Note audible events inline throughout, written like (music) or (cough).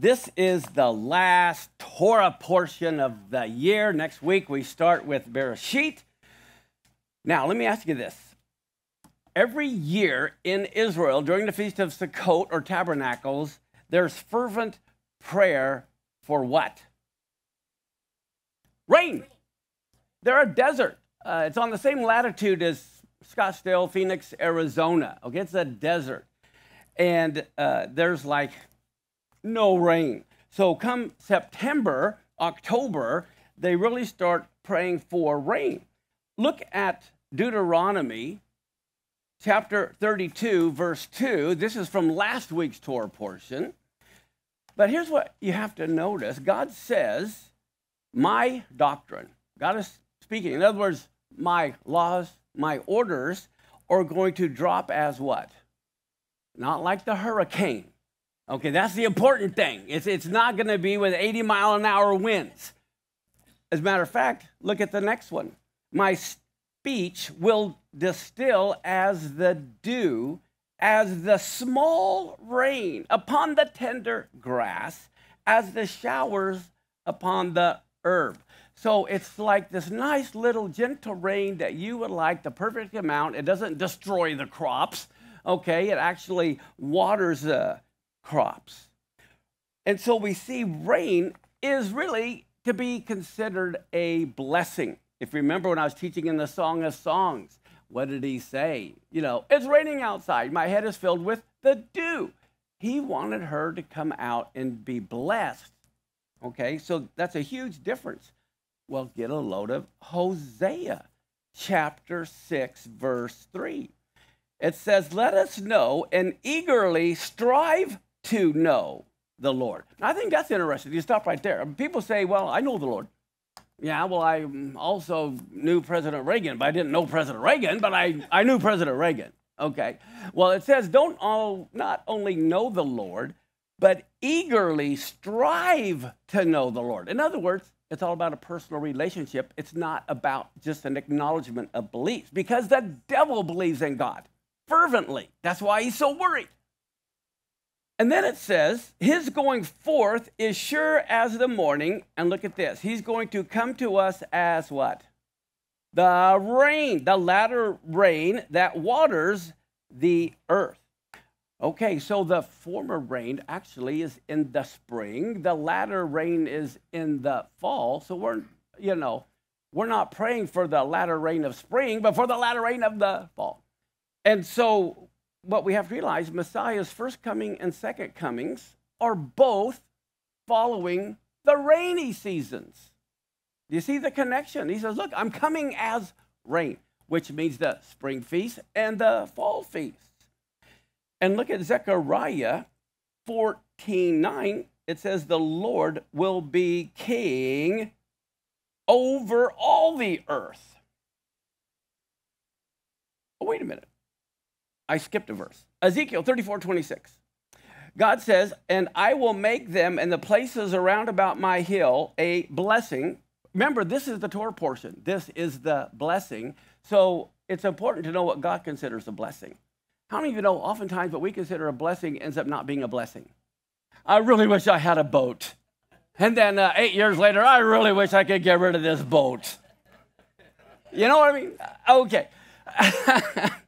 This is the last Torah portion of the year. Next week we start with Bereshit. Now, let me ask you this. Every year in Israel, during the Feast of Sukkot or Tabernacles, there's fervent prayer for what? Rain. They're a desert. Uh, it's on the same latitude as Scottsdale, Phoenix, Arizona. Okay, it's a desert. And uh, there's like no rain. So come September, October, they really start praying for rain. Look at Deuteronomy chapter 32, verse 2. This is from last week's Torah portion. But here's what you have to notice God says, My doctrine, God is speaking. In other words, my laws, my orders are going to drop as what? Not like the hurricane. Okay, that's the important thing. It's, it's not going to be with 80 mile an hour winds. As a matter of fact, look at the next one. My speech will distill as the dew, as the small rain upon the tender grass, as the showers upon the herb. So it's like this nice little gentle rain that you would like, the perfect amount. It doesn't destroy the crops, okay? It actually waters the crops. And so we see rain is really to be considered a blessing. If you remember when I was teaching in the Song of Songs, what did he say? You know, it's raining outside. My head is filled with the dew. He wanted her to come out and be blessed. Okay, so that's a huge difference. Well, get a load of Hosea chapter 6, verse 3. It says, Let us know and eagerly strive to know the Lord. I think that's interesting. You stop right there. People say, well, I know the Lord. Yeah, well, I mm, also knew President Reagan, but I didn't know President Reagan, but I, I knew President Reagan. Okay. Well, it says, don't all not only know the Lord, but eagerly strive to know the Lord. In other words, it's all about a personal relationship. It's not about just an acknowledgement of beliefs because the devil believes in God fervently. That's why he's so worried. And then it says, His going forth is sure as the morning. And look at this. He's going to come to us as what? The rain, the latter rain that waters the earth. Okay, so the former rain actually is in the spring, the latter rain is in the fall. So we're, you know, we're not praying for the latter rain of spring, but for the latter rain of the fall. And so what we have to realize Messiah's first coming and second comings are both following the rainy seasons. Do you see the connection? He says, Look, I'm coming as rain, which means the spring feast and the fall feast. And look at Zechariah 14 9. It says, The Lord will be king over all the earth. Oh, wait a minute. I skipped a verse. Ezekiel 34 26. God says, And I will make them and the places around about my hill a blessing. Remember, this is the Torah portion. This is the blessing. So it's important to know what God considers a blessing. How many of you know oftentimes what we consider a blessing ends up not being a blessing? I really wish I had a boat. And then uh, eight years later, I really wish I could get rid of this boat. You know what I mean? Okay. (laughs)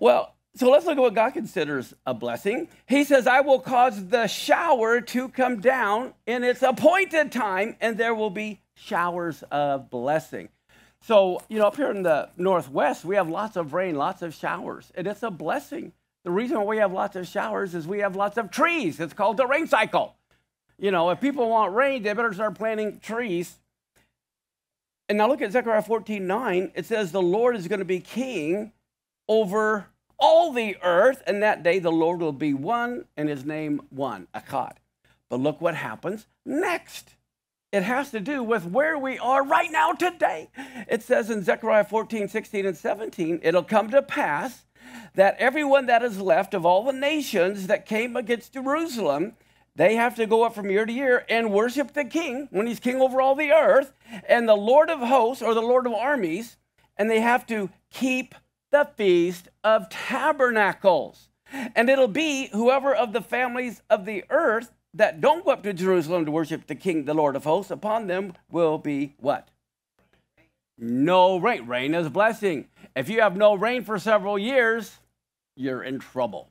Well, so let's look at what God considers a blessing. He says, I will cause the shower to come down in its appointed time, and there will be showers of blessing. So, you know, up here in the Northwest, we have lots of rain, lots of showers, and it's a blessing. The reason why we have lots of showers is we have lots of trees. It's called the rain cycle. You know, if people want rain, they better start planting trees. And now look at Zechariah 14 9. It says, The Lord is going to be king over all the earth, and that day the Lord will be one, and his name one, Echad. But look what happens next. It has to do with where we are right now today. It says in Zechariah 14, 16, and 17, it'll come to pass that everyone that is left of all the nations that came against Jerusalem, they have to go up from year to year and worship the king when he's king over all the earth and the Lord of hosts or the Lord of armies, and they have to keep the Feast of Tabernacles. And it'll be whoever of the families of the earth that don't go up to Jerusalem to worship the King, the Lord of hosts, upon them will be what? No rain. Rain is a blessing. If you have no rain for several years, you're in trouble.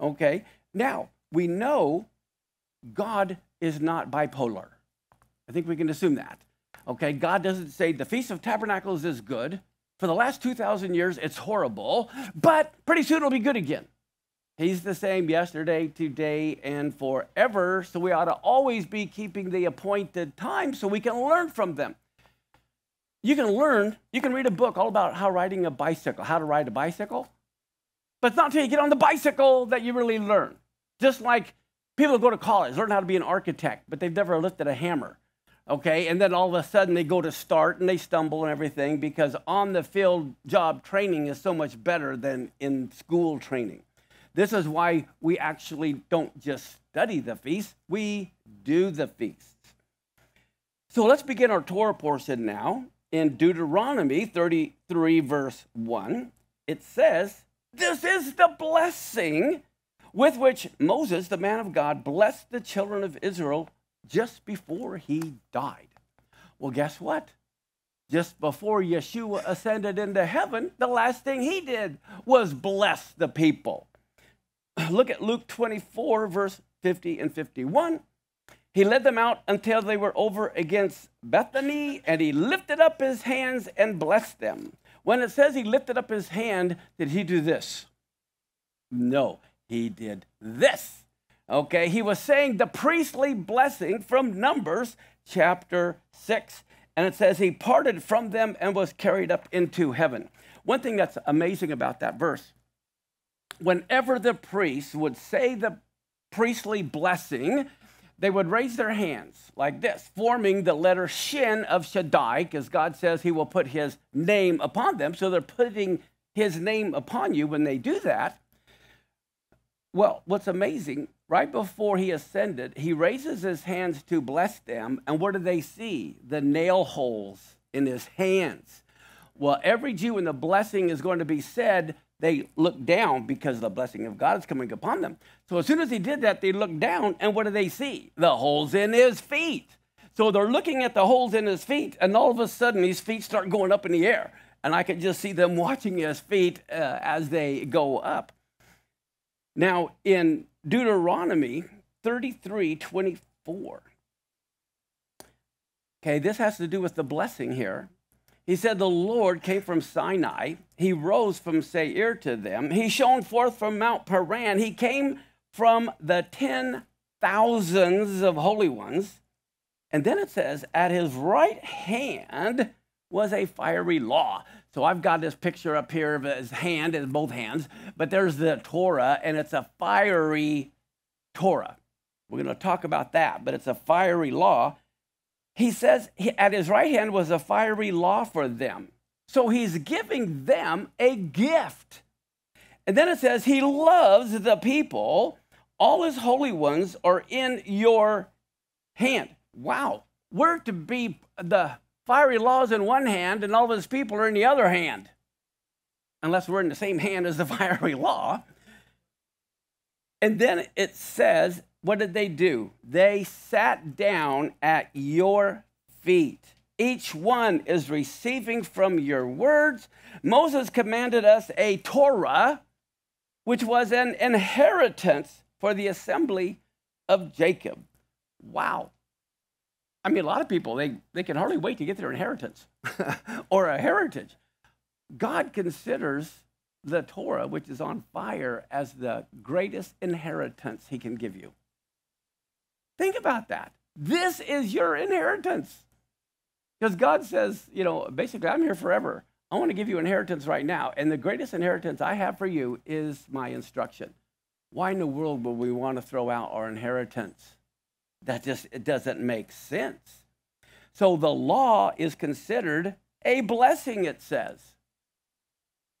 Okay? Now, we know God is not bipolar. I think we can assume that. Okay? God doesn't say the Feast of Tabernacles is good. For the last 2,000 years, it's horrible, but pretty soon it'll be good again. He's the same yesterday, today, and forever. So we ought to always be keeping the appointed time so we can learn from them. You can learn, you can read a book all about how riding a bicycle, how to ride a bicycle. But it's not until you get on the bicycle that you really learn. Just like people go to college, learn how to be an architect, but they've never lifted a hammer. Okay, and then all of a sudden they go to start and they stumble and everything because on the field job training is so much better than in school training. This is why we actually don't just study the feast, we do the feasts. So let's begin our Torah portion now. In Deuteronomy 33, verse 1, it says, This is the blessing with which Moses, the man of God, blessed the children of Israel just before he died. Well, guess what? Just before Yeshua ascended into heaven, the last thing he did was bless the people. (clears throat) Look at Luke 24, verse 50 and 51. He led them out until they were over against Bethany, and he lifted up his hands and blessed them. When it says he lifted up his hand, did he do this? No, he did this. Okay, he was saying the priestly blessing from Numbers chapter 6, and it says he parted from them and was carried up into heaven. One thing that's amazing about that verse whenever the priests would say the priestly blessing, they would raise their hands like this, forming the letter Shin of Shaddai, because God says he will put his name upon them. So they're putting his name upon you when they do that. Well, what's amazing, right before he ascended, he raises his hands to bless them. And what do they see? The nail holes in his hands. Well, every Jew in the blessing is going to be said they look down because the blessing of God is coming upon them. So as soon as he did that, they looked down, and what do they see? The holes in his feet. So they're looking at the holes in his feet, and all of a sudden, his feet start going up in the air. And I could just see them (laughs) watching his feet uh, as they go up. Now, in Deuteronomy 33 24, okay, this has to do with the blessing here. He said, The Lord came from Sinai. He rose from Seir to them. He shone forth from Mount Paran. He came from the ten thousands of holy ones. And then it says, At his right hand was a fiery law. So I've got this picture up here of his hand, in both hands, but there's the Torah, and it's a fiery Torah. We're going to talk about that, but it's a fiery law he says at his right hand was a fiery law for them. So he's giving them a gift. And then it says, He loves the people. All his holy ones are in your hand. Wow. We're to be the fiery laws in one hand, and all of his people are in the other hand. Unless we're in the same hand as the (laughs) fiery law. And then it says, what did they do? They sat down at your feet. Each one is receiving from your words. Moses commanded us a Torah, which was an inheritance for the assembly of Jacob. Wow. I mean, a lot of people, they, they can hardly wait to get their inheritance (laughs) or a heritage. God considers the Torah, which is on fire, as the greatest inheritance he can give you. Think about that. This is your inheritance. Because God says, you know, basically, I'm here forever. I want to give you inheritance right now. And the greatest inheritance I have for you is my instruction. Why in the world would we want to throw out our inheritance? That just it doesn't make sense. So the law is considered a blessing, it says.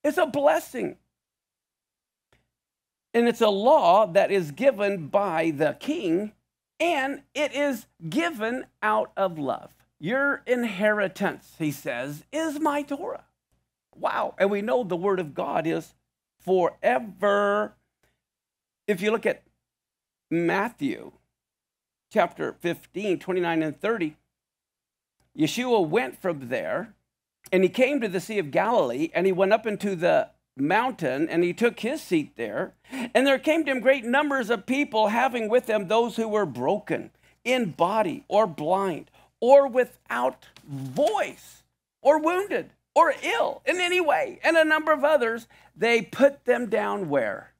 It's a blessing. And it's a law that is given by the king and it is given out of love. Your inheritance, he says, is my Torah. Wow. And we know the word of God is forever. If you look at Matthew chapter 15, 29 and 30, Yeshua went from there and he came to the Sea of Galilee and he went up into the mountain and he took his seat there. And there came to him great numbers of people, having with them those who were broken in body or blind or without voice or wounded or ill in any way, and a number of others. They put them down where?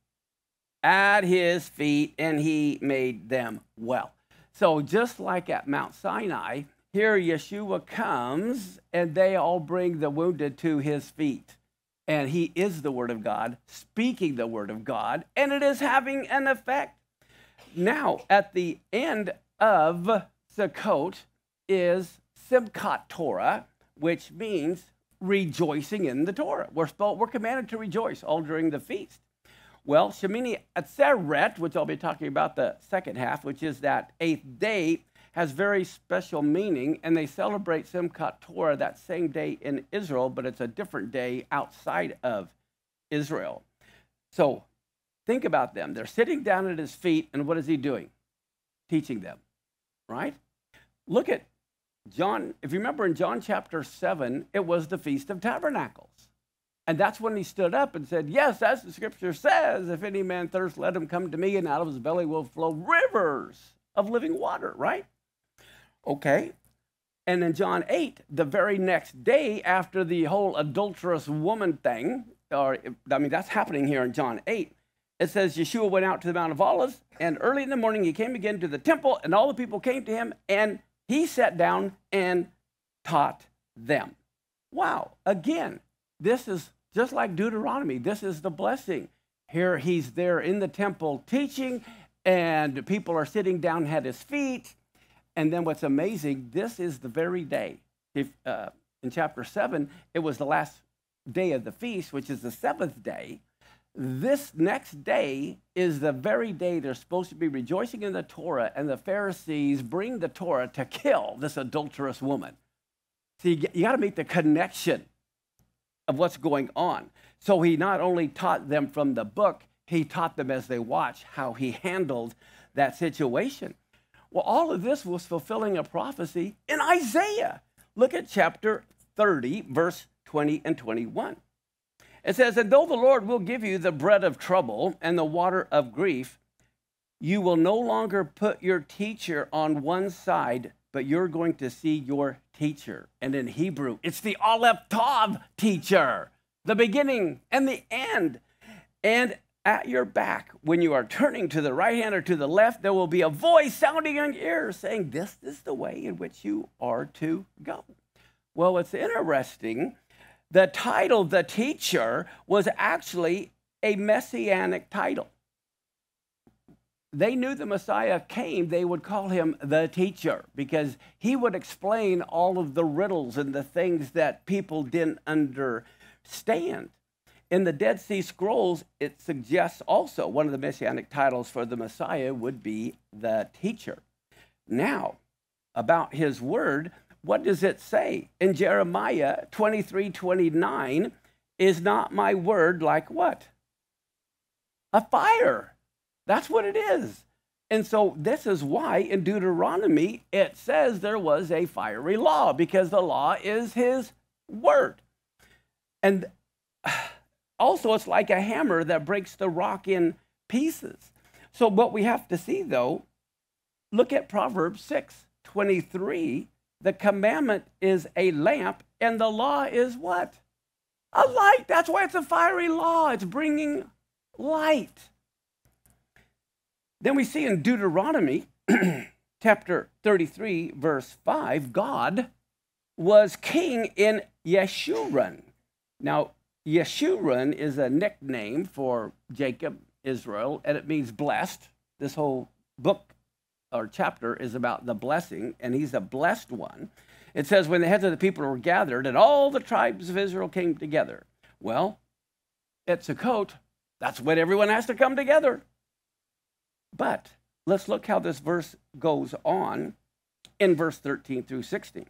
At his feet, and he made them well. So, just like at Mount Sinai, here Yeshua comes and they all bring the wounded to his feet. And he is the Word of God, speaking the Word of God, and it is having an effect. Now, at the end of Sukkot is Simchat Torah, which means rejoicing in the Torah. We're, we're commanded to rejoice all during the feast. Well, Shemini Atzeret, which I'll be talking about the second half, which is that eighth day, has very special meaning, and they celebrate Simchat Torah that same day in Israel, but it's a different day outside of Israel. So think about them. They're sitting down at his feet, and what is he doing? Teaching them, right? Look at John. If you remember in John chapter 7, it was the Feast of Tabernacles. And that's when he stood up and said, Yes, as the scripture says, if any man thirst, let him come to me, and out of his belly will flow rivers of living water, right? Okay. And in John 8, the very next day after the whole adulterous woman thing, or I mean, that's happening here in John 8, it says Yeshua went out to the Mount of Olives, and early in the morning he came again to the temple, and all the people came to him, and he sat down and taught them. Wow. Again, this is just like Deuteronomy. This is the blessing. Here he's there in the temple teaching, and people are sitting down at his feet and then what's amazing, this is the very day. If, uh, in chapter 7, it was the last day of the feast, which is the seventh day. This next day is the very day they're supposed to be rejoicing in the Torah, and the Pharisees bring the Torah to kill this adulterous woman. See, you, got to make the connection of what's going on. So he not only taught them from the book, he taught them as they watch how he handled that situation. Well, all of this was fulfilling a prophecy in Isaiah. Look at chapter 30, verse 20 and 21. It says, And though the Lord will give you the bread of trouble and the water of grief, you will no longer put your teacher on one side, but you're going to see your teacher. And in Hebrew, it's the Aleph Tav teacher, the beginning and the end. And at your back, when you are turning to the right hand or to the left, there will be a voice sounding in your ear saying, This is the way in which you are to go. Well, it's interesting. The title, the teacher, was actually a messianic title. They knew the Messiah came, they would call him the teacher because he would explain all of the riddles and the things that people didn't understand. In the Dead Sea Scrolls, it suggests also one of the messianic titles for the Messiah would be the teacher. Now, about his word, what does it say? In Jeremiah 23 29, is not my word like what? A fire. That's what it is. And so, this is why in Deuteronomy it says there was a fiery law, because the law is his word. And (sighs) also, it's like a hammer that breaks the rock in pieces. So, what we have to see though, look at Proverbs 6 23. The commandment is a lamp, and the law is what? A light. That's why it's a fiery law. It's bringing light. Then we see in Deuteronomy (clears throat) chapter 33, verse 5, God was king in Yeshurun. Now, Yeshurun is a nickname for Jacob, Israel, and it means blessed. This whole book or chapter is about the blessing, and he's a blessed one. It says, when the heads of the people were gathered, and all the tribes of Israel came together. Well, at Sukkot, that's when everyone has to come together. But let's look how this verse goes on in verse 13 through 16.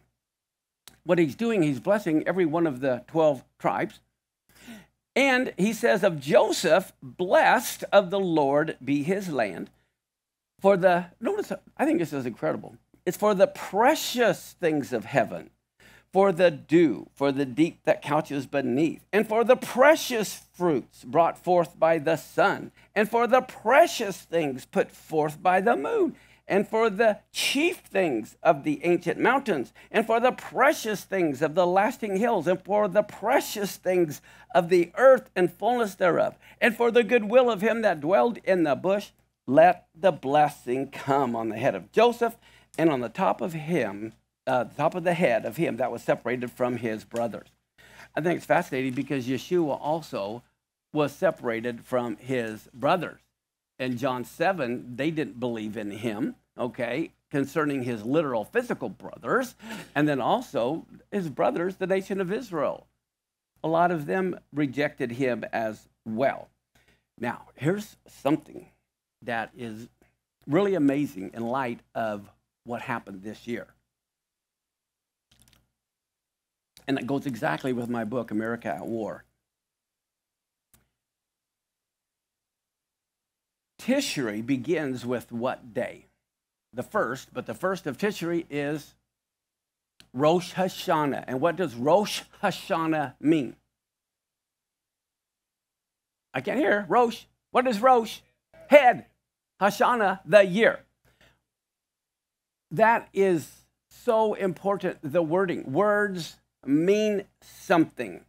What he's doing, he's blessing every one of the 12 tribes. And he says of Joseph, blessed of the Lord be his land, For the, notice, I think this is incredible. It's for the precious things of heaven, for the dew, for the deep that couches beneath, and for the precious fruits brought forth by the sun, and for the precious things put forth by the moon, and for the chief things of the ancient mountains, and for the precious things of the lasting hills, and for the precious things of the earth and fullness thereof, and for the goodwill of him that dwelled in the bush, let the blessing come on the head of Joseph and on the top of him, uh, the top of the head of him that was separated from his brothers. I think it's fascinating because Yeshua also was separated from his brothers. In John 7, they didn't believe in him, okay, concerning his literal physical brothers, and then also his brothers, the nation of Israel. A lot of them rejected him as well. Now, here's something that is really amazing in light of what happened this year. And it goes exactly with my book, America at War. Tishri begins with what day? The first, but the first of Tishri is Rosh Hashanah. And what does Rosh Hashanah mean? I can't hear. Rosh. What is Rosh? Head. Hashanah, the year. That is so important, the wording. Words mean something.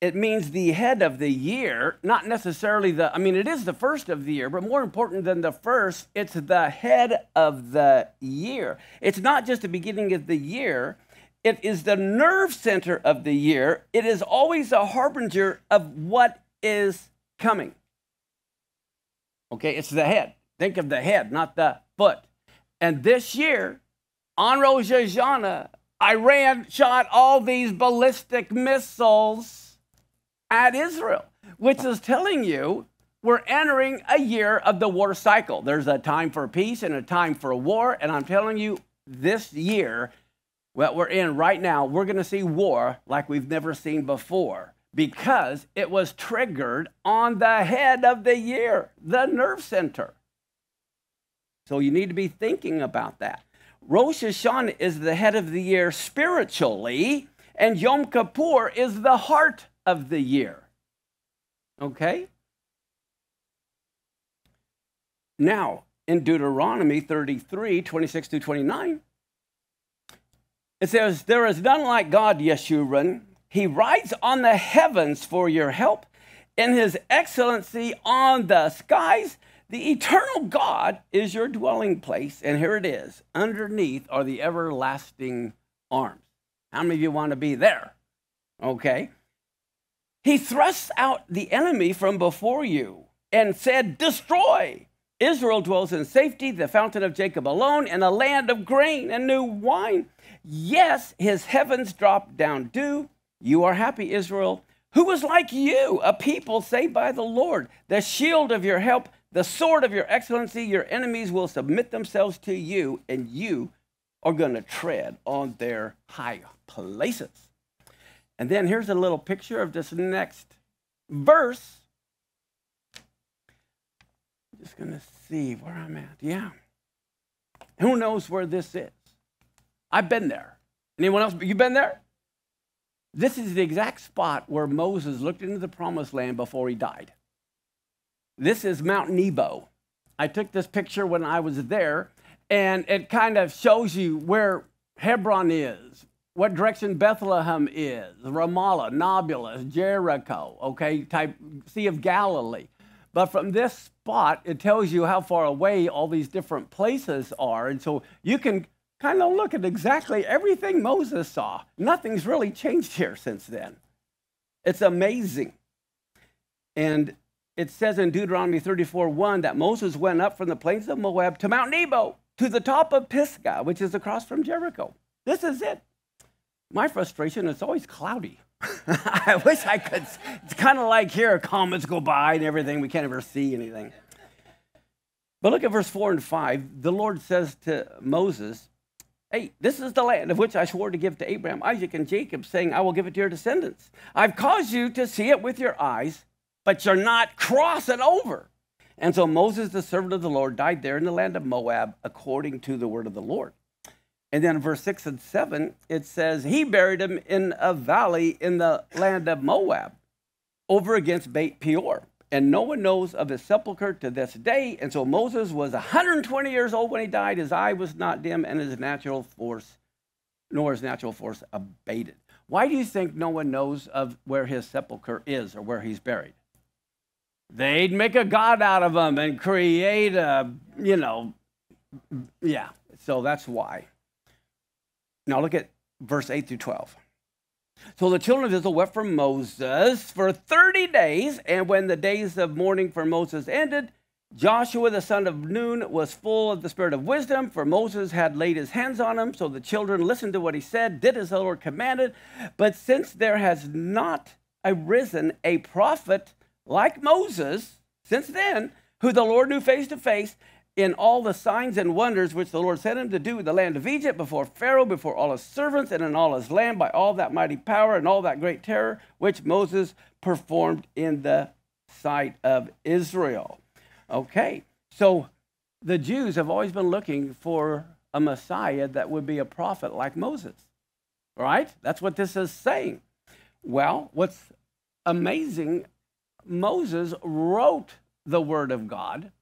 It means the head of the year, not necessarily the, I mean, it is the first of the year, but more important than the first, it's the head of the year. It's not just the beginning of the year, it is the nerve center of the year. It is always a harbinger of what is coming. Okay, it's the head. Think of the head, not the foot. And this year, on Rosh Hashanah, Iran shot all these ballistic missiles at Israel, which is telling you we're entering a year of the war cycle. There's a time for peace and a time for war. And I'm telling you, this year, what we're in right now, we're going to see war like we've never seen before because it was triggered on the head of the year, the nerve center. So you need to be thinking about that. Rosh Hashanah is the head of the year spiritually, and Yom Kippur is the heart of the year. Okay? Now, in Deuteronomy 33 26 to 29, it says, There is none like God, Yeshurun. He rides on the heavens for your help, in his excellency on the skies. The eternal God is your dwelling place, and here it is. Underneath are the everlasting arms. How many of you want to be there? Okay. He thrusts out the enemy from before you and said, Destroy. Israel dwells in safety, the fountain of Jacob alone, in a land of grain and new wine. Yes, his heavens drop down dew. You are happy, Israel. Who is like you, a people saved by the Lord, the shield of your help, the sword of your excellency, your enemies will submit themselves to you, and you are going to tread on their high places. And then here's a little picture of this next verse. I'm just going to see where I'm at. Yeah. Who knows where this is? I've been there. Anyone else? You been there? This is the exact spot where Moses looked into the promised land before he died. This is Mount Nebo. I took this picture when I was there, and it kind of shows you where Hebron is, what direction Bethlehem is, Ramallah, Nablus, Jericho, okay, type Sea of Galilee. But from this spot, it tells you how far away all these different places are. And so you can kind of look at exactly everything Moses saw. Nothing's really changed here since then. It's amazing. And it says in Deuteronomy 34 1 that Moses went up from the plains of Moab to Mount Nebo, to the top of Pisgah, which is across from Jericho. This is it. My frustration is always cloudy. (laughs) I wish I could. It's kind of like here, comets go by and everything. We can't ever see anything. But look at verse 4 and 5. The Lord says to Moses, Hey, this is the land of which I swore to give to Abraham, Isaac, and Jacob, saying, I will give it to your descendants. I've caused you to see it with your eyes, but you're not crossing over. And so Moses, the servant of the Lord, died there in the land of Moab according to the word of the Lord. And then verse 6 and 7, it says, He buried him in a valley in the land of Moab over against Beit Peor. And no one knows of his sepulchre to this day. And so Moses was 120 years old when he died. His eye was not dim, and his natural force, nor his natural force abated. Why do you think no one knows of where his sepulchre is or where he's buried? They'd make a god out of them and create a, you know, yeah. So that's why. Now look at verse 8 through 12. So the children of Israel wept for Moses for 30 days, and when the days of mourning for Moses ended, Joshua the son of Nun was full of the spirit of wisdom, for Moses had laid his hands on him. So the children listened to what he said, did as the Lord commanded. But since there has not arisen a prophet like Moses since then, who the Lord knew face to face, in all the signs and wonders which the Lord sent him to do in the land of Egypt, before Pharaoh, before all his servants, and in all his land, by all that mighty power and all that great terror which Moses performed in the sight of Israel. Okay, so the Jews have always been looking for a Messiah that would be a prophet like Moses, right? That's what this is saying. Well, what's amazing, Moses wrote the Word of God,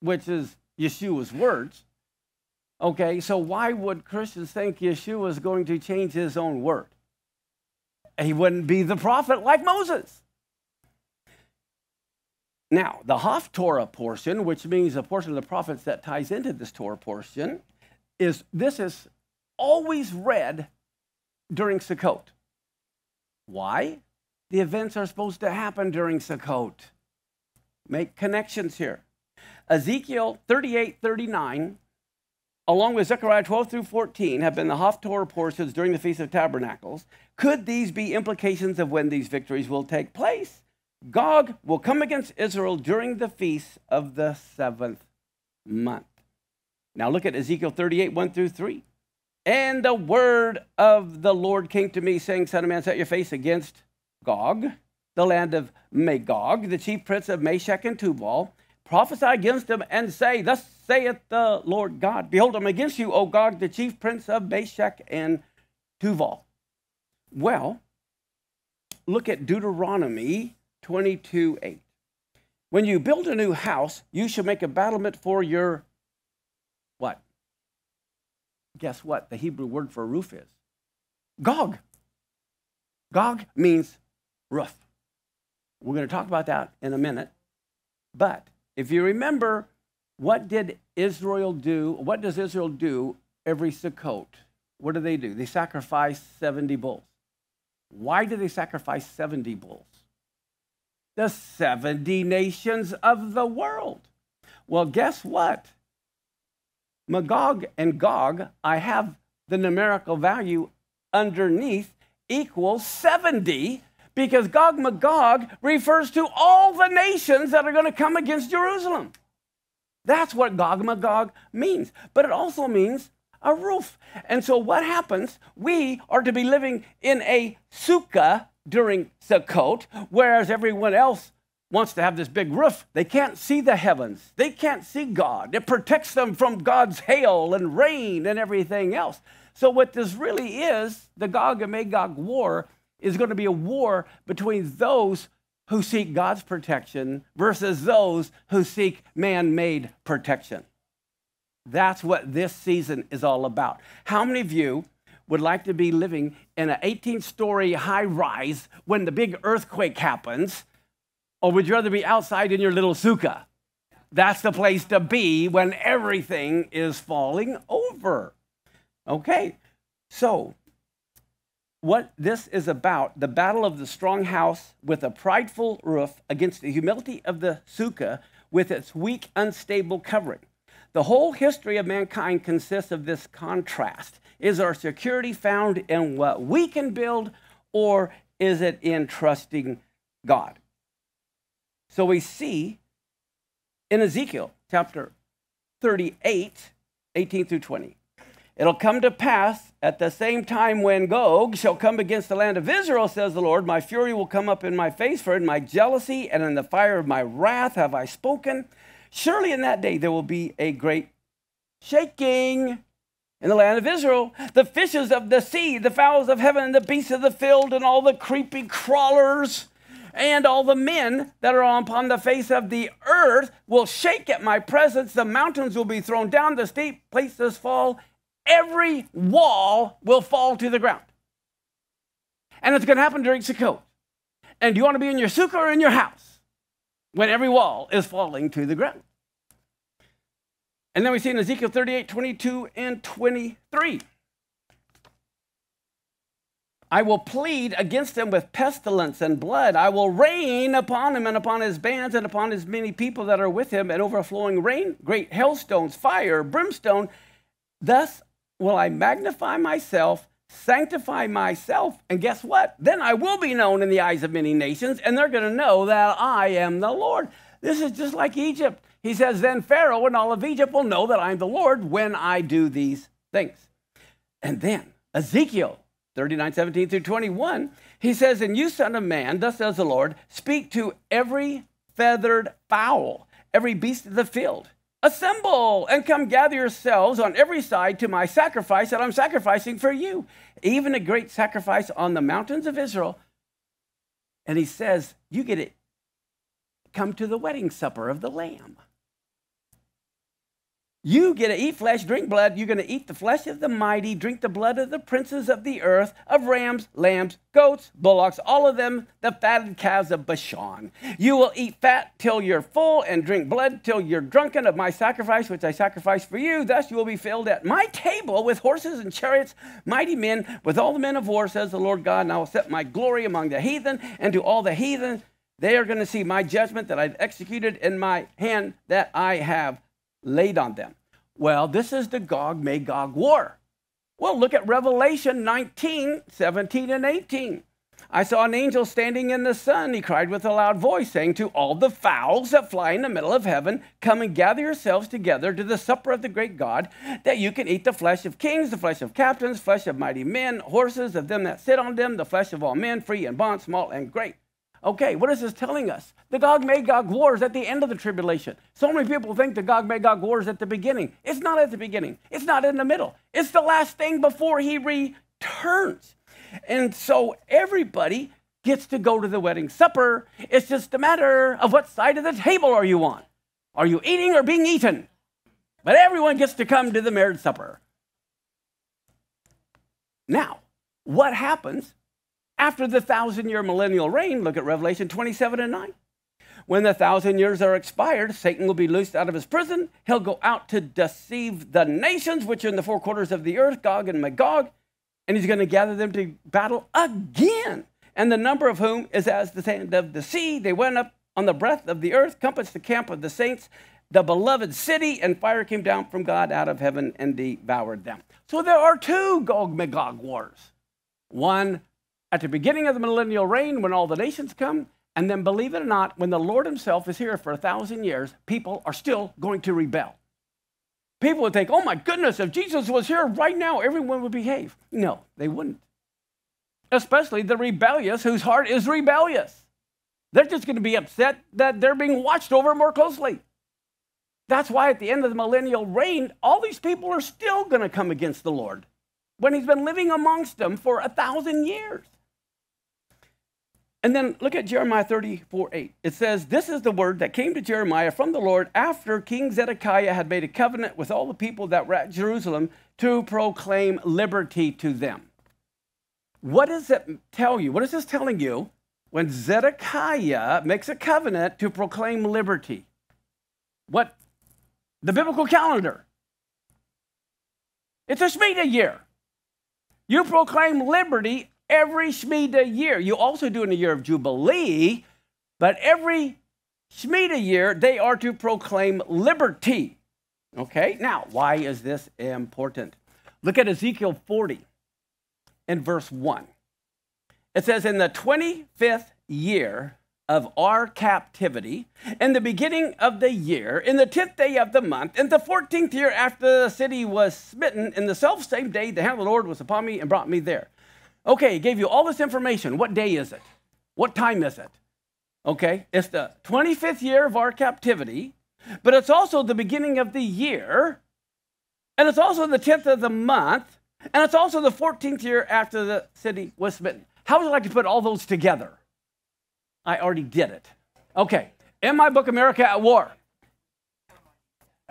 which is Yeshua's words. Okay, so why would Christians think Yeshua is going to change his own word? He wouldn't be the prophet like Moses. Now, the Haftorah portion, which means a portion of the prophets that ties into this Torah portion, is this is always read during Sukkot. Why? The events are supposed to happen during Sukkot. Make connections here. Ezekiel 38 39, along with Zechariah 12 through 14, have been the Haftorah portions during the Feast of Tabernacles. Could these be implications of when these victories will take place? Gog will come against Israel during the feast of the seventh month. Now look at Ezekiel 38 1 through 3. And the word of the Lord came to me, saying, Son of man, set your face against Gog, the land of Magog, the chief prince of Meshech and Tubal prophesy against him and say, Thus saith the Lord God, Behold, I'm against you, O God, the chief prince of Meshech and Tuval. Well, look at Deuteronomy 22 8. When you build a new house, you should make a battlement for your what? Guess what? The Hebrew word for roof is Gog. Gog means roof. We're going to talk about that in a minute. But if you remember, what did Israel do? What does Israel do every Sukkot? What do they do? They sacrifice 70 bulls. Why do they sacrifice 70 bulls? The 70 nations of the world. Well, guess what? Magog and Gog, I have the numerical value underneath equals 70 because Gog Magog refers to all the nations that are going to come against Jerusalem. That's what Gog Magog means. But it also means a roof. And so what happens? We are to be living in a sukkah during Sukkot, whereas everyone else wants to have this big roof. They can't see the heavens. They can't see God. It protects them from God's hail and rain and everything else. So what this really is, the Gog and Magog war, is going to be a war between those who seek God's protection versus those who seek man made protection. That's what this season is all about. How many of you would like to be living in an 18 story high rise when the big earthquake happens? Or would you rather be outside in your little sukkah? That's the place to be when everything is falling over. Okay, so what this is about the battle of the strong house with a prideful roof against the humility of the sukkah with its weak, unstable covering. The whole history of mankind consists of this contrast. Is our security found in what we can build, or is it in trusting God? So we see in Ezekiel chapter 38, 18 through 20. It'll come to pass at the same time when Gog shall come against the land of Israel, says the Lord, my fury will come up in my face, for in my jealousy and in the fire of my wrath have I spoken. Surely in that day there will be a great shaking in the land of Israel. The fishes of the sea, the fowls of heaven, the beasts of the field, and all the creepy crawlers, and all the men that are upon the face of the earth will shake at my presence. The mountains will be thrown down, the steep places fall, every wall will fall to the ground. And it's going to happen during Sukkot. And do you want to be in your sukkah or in your house when every wall is falling to the ground? And then we see in Ezekiel 38, 22, and 23. I will plead against him with pestilence and blood. I will rain upon him and upon his bands and upon his many people that are with him, and overflowing rain, great hailstones, fire, brimstone. Thus will I magnify myself, sanctify myself, and guess what? Then I will be known in the eyes of many nations, and they're going to know that I am the Lord. This is just like Egypt. He says, Then Pharaoh and all of Egypt will know that I'm the Lord when I do these things. And then Ezekiel 39, 17 through 21, he says, And you, son of man, thus says the Lord, speak to every feathered fowl, every beast of the field Assemble and come gather yourselves on every side to my sacrifice that I'm sacrificing for you, even a great sacrifice on the mountains of Israel. And he says, You get it. Come to the wedding supper of the Lamb. You get to eat flesh, drink blood. You're going to eat the flesh of the mighty, drink the blood of the princes of the earth, of rams, lambs, goats, bullocks, all of them, the fatted calves of Bashan. You will eat fat till you're full and drink blood till you're drunken of my sacrifice, which I sacrifice for you. Thus you will be filled at my table with horses and chariots, mighty men, with all the men of war, says the Lord God. And I will set my glory among the heathen, and to all the heathen they are going to see my judgment that I've executed in my hand that I have laid on them. Well, this is the Gog Magog war. Well, look at Revelation 19, 17, and 18. I saw an angel standing in the sun. He cried with a loud voice, saying to all the fowls that fly in the middle of heaven, Come and gather yourselves together to the supper of the great God, that you can eat the flesh of kings, the flesh of captains, flesh of mighty men, horses of them that sit on them, the flesh of all men, free and bond, small and great. Okay, what is this telling us? The Gog Magog war is at the end of the tribulation. So many people think the Gog Magog war is at the beginning. It's not at the beginning, it's not in the middle. It's the last thing before he returns. And so everybody gets to go to the wedding supper. It's just a matter of what side of the table are you on? Are you eating or being eaten? But everyone gets to come to the marriage supper. Now, what happens after the thousand year millennial reign, look at Revelation 27 and 9. When the thousand years are expired, Satan will be loosed out of his prison. He'll go out to deceive the nations, which are in the four quarters of the earth, Gog and Magog, and he's going to gather them to battle again. And the number of whom is as the sand of the sea. They went up on the breadth of the earth, compassed the camp of the saints, the beloved city, and fire came down from God out of heaven and devoured them. So there are two Gog Magog wars. One at the beginning of the millennial reign when all the nations come, and then believe it or not, when the Lord Himself is here for a thousand years, people are still going to rebel. People would think, oh my goodness, if Jesus was here right now, everyone would behave. No, they wouldn't. Especially the rebellious whose heart is rebellious. They're just going to be upset that they're being watched over more closely. That's why at the end of the millennial reign, all these people are still going to come against the Lord when he's been living amongst them for a thousand years. And then look at Jeremiah 34 8. It says, This is the word that came to Jeremiah from the Lord after King Zedekiah had made a covenant with all the people that were at Jerusalem to proclaim liberty to them. What does it tell you? What is this telling you when Zedekiah makes a covenant to proclaim liberty? What? The biblical calendar. It's a Shemitah year. You proclaim liberty every Shemitah year. You also do in the year of Jubilee, but every Shemitah year, they are to proclaim liberty. Okay, now, why is this important? Look at Ezekiel 40 in verse 1. It says, In the 25th year of our captivity, in the beginning of the year, in the 10th day of the month, in the 14th year after the city was smitten, in the self same day, the hand of the Lord was upon me and brought me there. Okay, he gave you all this information. What day is it? What time is it? Okay, it's the 25th year of our captivity. but it's also the beginning of the year, and it's also the 10th of the month, and it's also the 14th year after the city was smitten. How would you like to put all those together? I already did it. Okay, in my book, America at War. (laughs)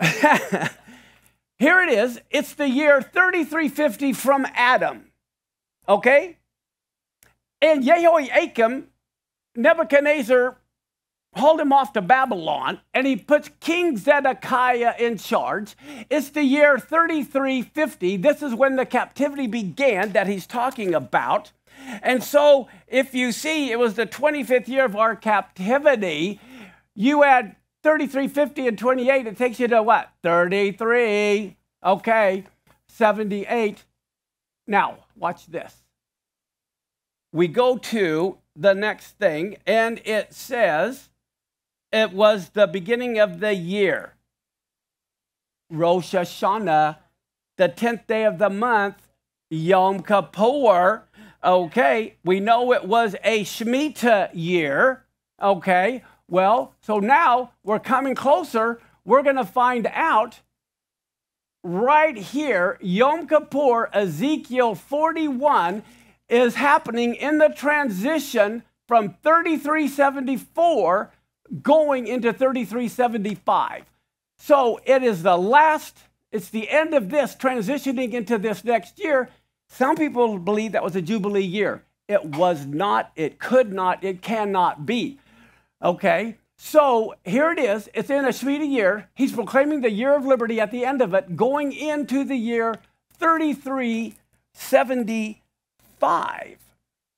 Here it is. It's the year 3350 from Adam. Okay? And Jehoiakim, Nebuchadnezzar hauled him off to Babylon and he puts King Zedekiah in charge. It's the year 3350. This is when the captivity began that he's talking about. And so, if you see, it was the 25th year of our captivity. You add 3350 and 28, it takes you to what? 33. Okay, 78. Now, watch this. We go to the next thing, and it says it was the beginning of the year. Rosh Hashanah, the 10th day of the month, Yom Kippur. Okay, we know it was a Shemitah year. Okay, well, so now we're coming closer. We're going to find out right here, Yom Kippur, Ezekiel 41, is happening in the transition from 3374 going into 3375. So it is the last, it's the end of this, transitioning into this next year. Some people believe that was a Jubilee year. It was not, it could not, it cannot be. Okay? So here it is. It's in a Shemitah year. He's proclaiming the year of liberty at the end of it, going into the year 3375.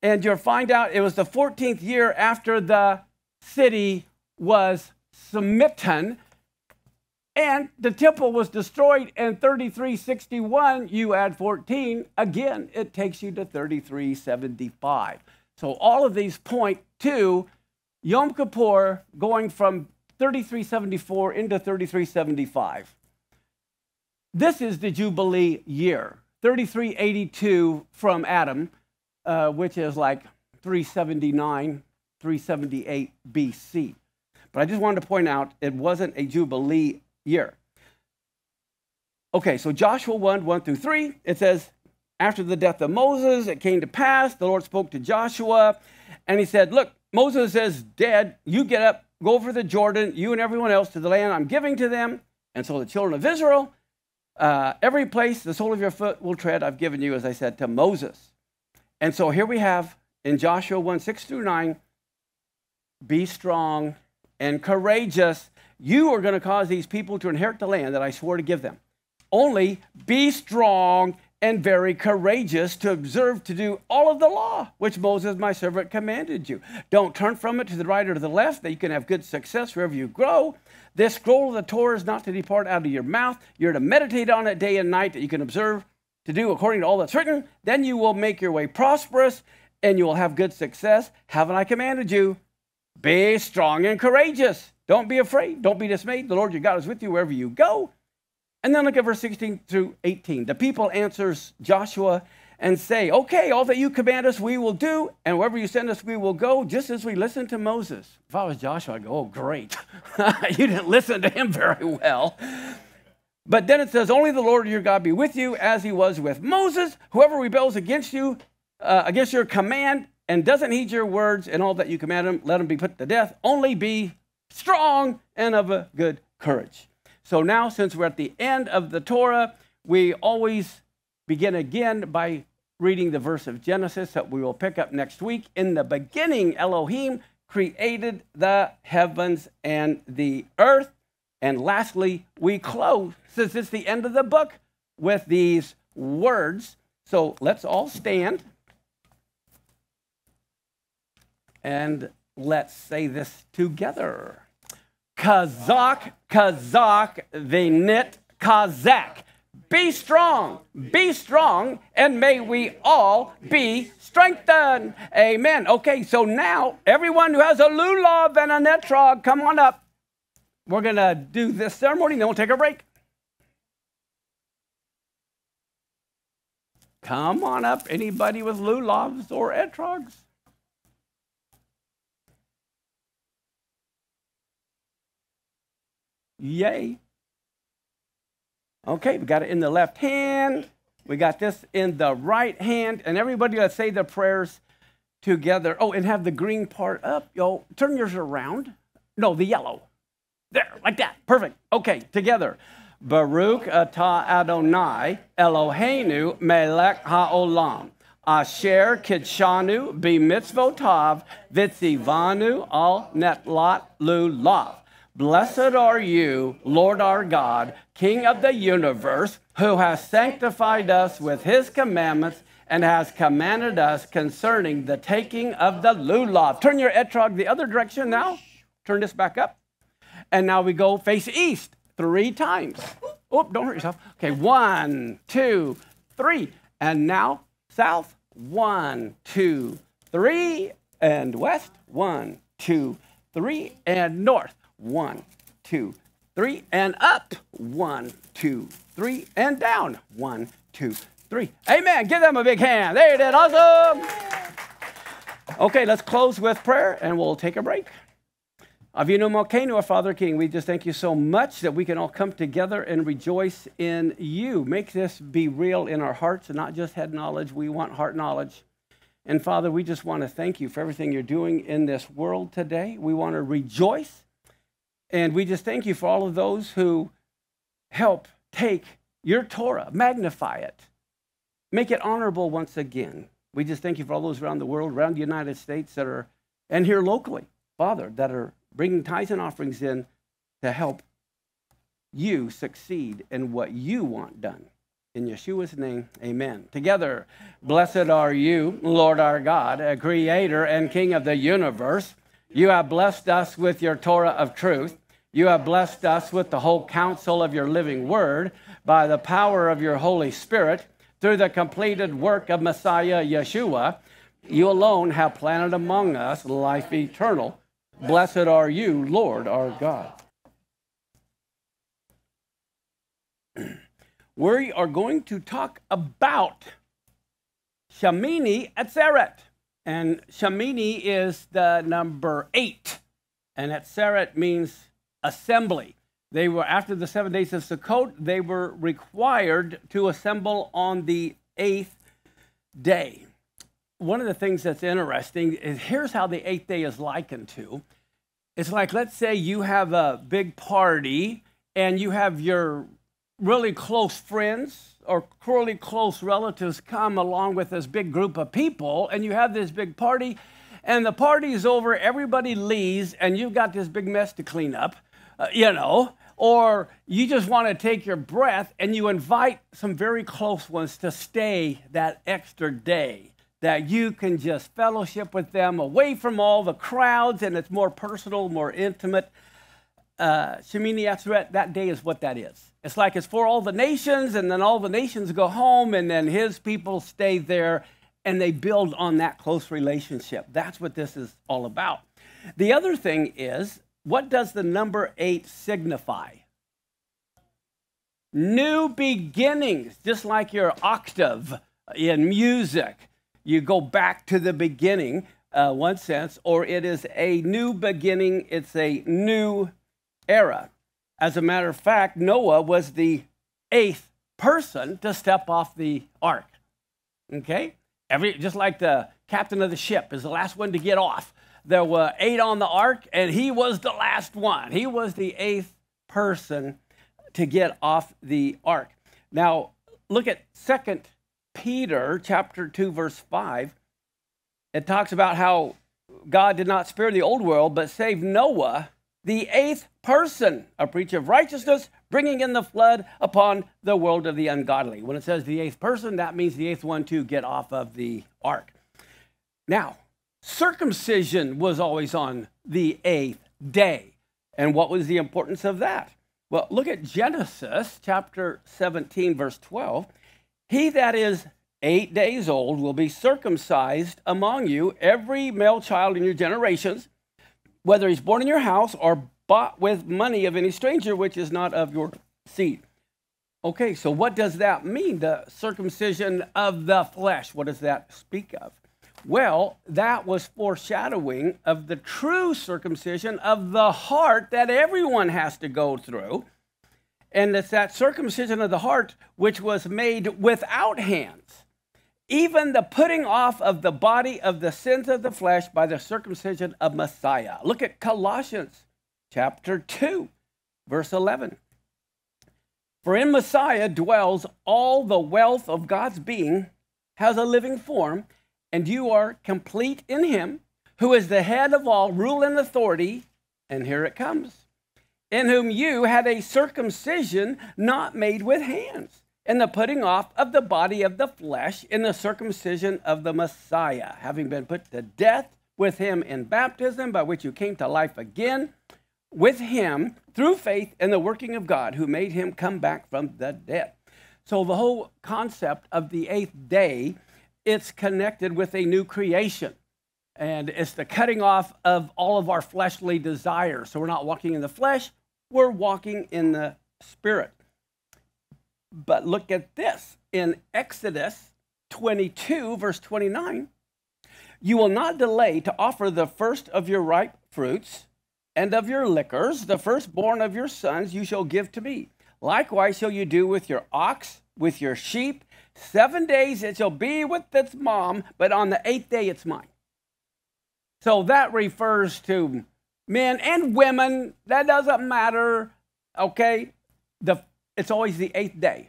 And you'll find out it was the 14th year after the city was smitten. And the temple was destroyed in 3361. You add 14, again, it takes you to 3375. So all of these point to Yom Kippur going from 3374 into 3375. This is the Jubilee year, 3382 from Adam, uh, which is like 379, 378 BC. But I just wanted to point out it wasn't a Jubilee year. Okay, so Joshua 1 1 through 3, it says, After the death of Moses, it came to pass, the Lord spoke to Joshua, and he said, Look, Moses is dead. You get up, go over the Jordan, you and everyone else, to the land I'm giving to them. And so the children of Israel, uh, every place the sole of your foot will tread, I've given you, as I said to Moses. And so here we have in Joshua 1 6 through 9, be strong and courageous. You are going to cause these people to inherit the land that I swore to give them. Only be strong and very courageous to observe to do all of the law which Moses, my servant, commanded you. Don't turn from it to the right or to the left, that you can have good success wherever you grow. This scroll of the Torah is not to depart out of your mouth. You're to meditate on it day and night, that you can observe to do according to all that's written. Then you will make your way prosperous and you will have good success. Haven't I commanded you? Be strong and courageous. Don't be afraid. Don't be dismayed. The Lord your God is with you wherever you go. And then look at verse 16 through 18. The people answers Joshua and say, Okay, all that you command us, we will do, and wherever you send us, we will go, just as we listened to Moses. If I was Joshua, I'd go, Oh, great. (laughs) you didn't listen to him very well. But then it says, Only the Lord your God be with you, as he was with Moses. Whoever rebels against you, uh, against your command, and doesn't heed your words and all that you command him, let him be put to death. Only be strong and of a good courage. So now, since we're at the end of the Torah, we always begin again by reading the verse of Genesis that we will pick up next week. In the beginning, Elohim created the heavens and the earth. And lastly, we close, since it's the end of the book, with these words. So let's all stand and let's say this together. Chazak, Chazak, knit Kazakh. Be strong, be strong, and may we all be strengthened. Amen. Okay, so now everyone who has a lulav and a netrog, come on up. We're going to do this ceremony, then we'll take a break. Come on up, anybody with lulavs or etrogs. Yay. Okay, we got it in the left hand. We got this in the right hand. And everybody let's say the prayers together. Oh, and have the green part up. Yo, turn yours around. No, the yellow. There, like that. Perfect. Okay, together. Baruch atah Adonai Eloheinu melech haolam. Asher kidshanu b'mitzvotav vitzivanu al netilat lulav. Blessed are you, Lord our God, King of the universe, who has sanctified us with his commandments and has commanded us concerning the taking of the lulav. Turn your etrog the other direction now. Turn this back up. And now we go face east three times. Oh, don't hurt yourself. Okay, one, two, three. And now south. One, two, three. And west. One, two, three. And north. One, two, three. And up. One, two, three. And down. One, two, three. Amen. Give them a big hand. There is. Awesome. Okay, let's close with prayer and we'll take a break. Avinu Malkeinu, our Father King, we just thank you so much that we can all come together and rejoice in you. Make this be real in our hearts and not just head knowledge. We want heart knowledge. And Father, we just want to thank you for everything you're doing in this world today. We want to rejoice. And we just thank you for all of those who help take your Torah, magnify it, make it honorable once again. We just thank you for all those around the world, around the United States that are, and here locally, Father, that are bringing tithes and offerings in to help you succeed in what you want done. In Yeshua's name, amen. Together, blessed are you, Lord our God, creator and king of the universe. You have blessed us with your Torah of truth. You have blessed us with the whole counsel of your living word by the power of your Holy Spirit through the completed work of Messiah Yeshua. You alone have planted among us life eternal Blessed are you, Lord our God. (clears throat) we are going to talk about Shemini Atzeret. And Shemini is the number eight. And Atzeret means assembly. They were, after the seven days of Sukkot, they were required to assemble on the eighth day one of the things that's interesting is here's how the eighth day is likened to. It's like, let's say you have a big party and you have your really close friends or really close relatives come along with this big group of people, and you have this big party, and the party's over, everybody leaves, and you've got this big mess to clean up, uh, you know, or you just want to take your breath and you invite some very close ones to stay that extra day that you can just fellowship with them away from all the crowds and it's more personal, more intimate. Uh, Shemini Atzeret, that day is what that is. It's like it's for all the nations, and then all the nations go home, and then his people stay there, and they build on that close relationship. That's what this is all about. The other thing is, what does the number eight signify? New beginnings, just like your octave in music you go back to the beginning, uh, one sense, or it is a new beginning, it's a new era. As a matter of fact, Noah was the eighth person to step off the ark. Okay? Every, just like the captain of the ship is the last one to get off. There were eight on the ark, and he was the last one. He was the eighth person to get off the ark. Now, look at Second Peter chapter 2 verse 5 it talks about how God did not spare the old world but saved Noah the eighth person a preacher of righteousness bringing in the flood upon the world of the ungodly. When it says the eighth person that means the eighth one to get off of the ark. Now circumcision was always on the eighth day. And what was the importance of that? Well look at Genesis chapter 17 verse 12 he that is eight days old will be circumcised among you, every male child in your generations, whether he's born in your house or bought with money of any stranger which is not of your seed. Okay, so what does that mean? The circumcision of the flesh. What does that speak of? Well, that was foreshadowing of the true circumcision of the heart that everyone has to go through. And it's that circumcision of the heart which was made without hands. Even the putting off of the body of the sins of the flesh by the circumcision of Messiah. Look at Colossians chapter 2, verse 11. For in Messiah dwells all the wealth of God's being, has a living form, and you are complete in him, who is the head of all rule and authority. And here it comes in whom you had a circumcision not made with hands, in the putting off of the body of the flesh, in the circumcision of the Messiah, having been put to death with him in baptism, by which you came to life again with him through faith in the working of God who made him come back from the dead. So the whole concept of the eighth day, it's connected with a new creation. And it's the cutting off of all of our fleshly desires. So we're not walking in the flesh, we're walking in the spirit. But look at this in Exodus 22, verse 29. You will not delay to offer the first of your ripe fruits and of your liquors, the firstborn of your sons, you shall give to me. Likewise shall you do with your ox, with your sheep. Seven days it shall be with its mom, but on the eighth day it's mine. So that refers to men and women. That doesn't matter. Okay? The, it's always the eighth day.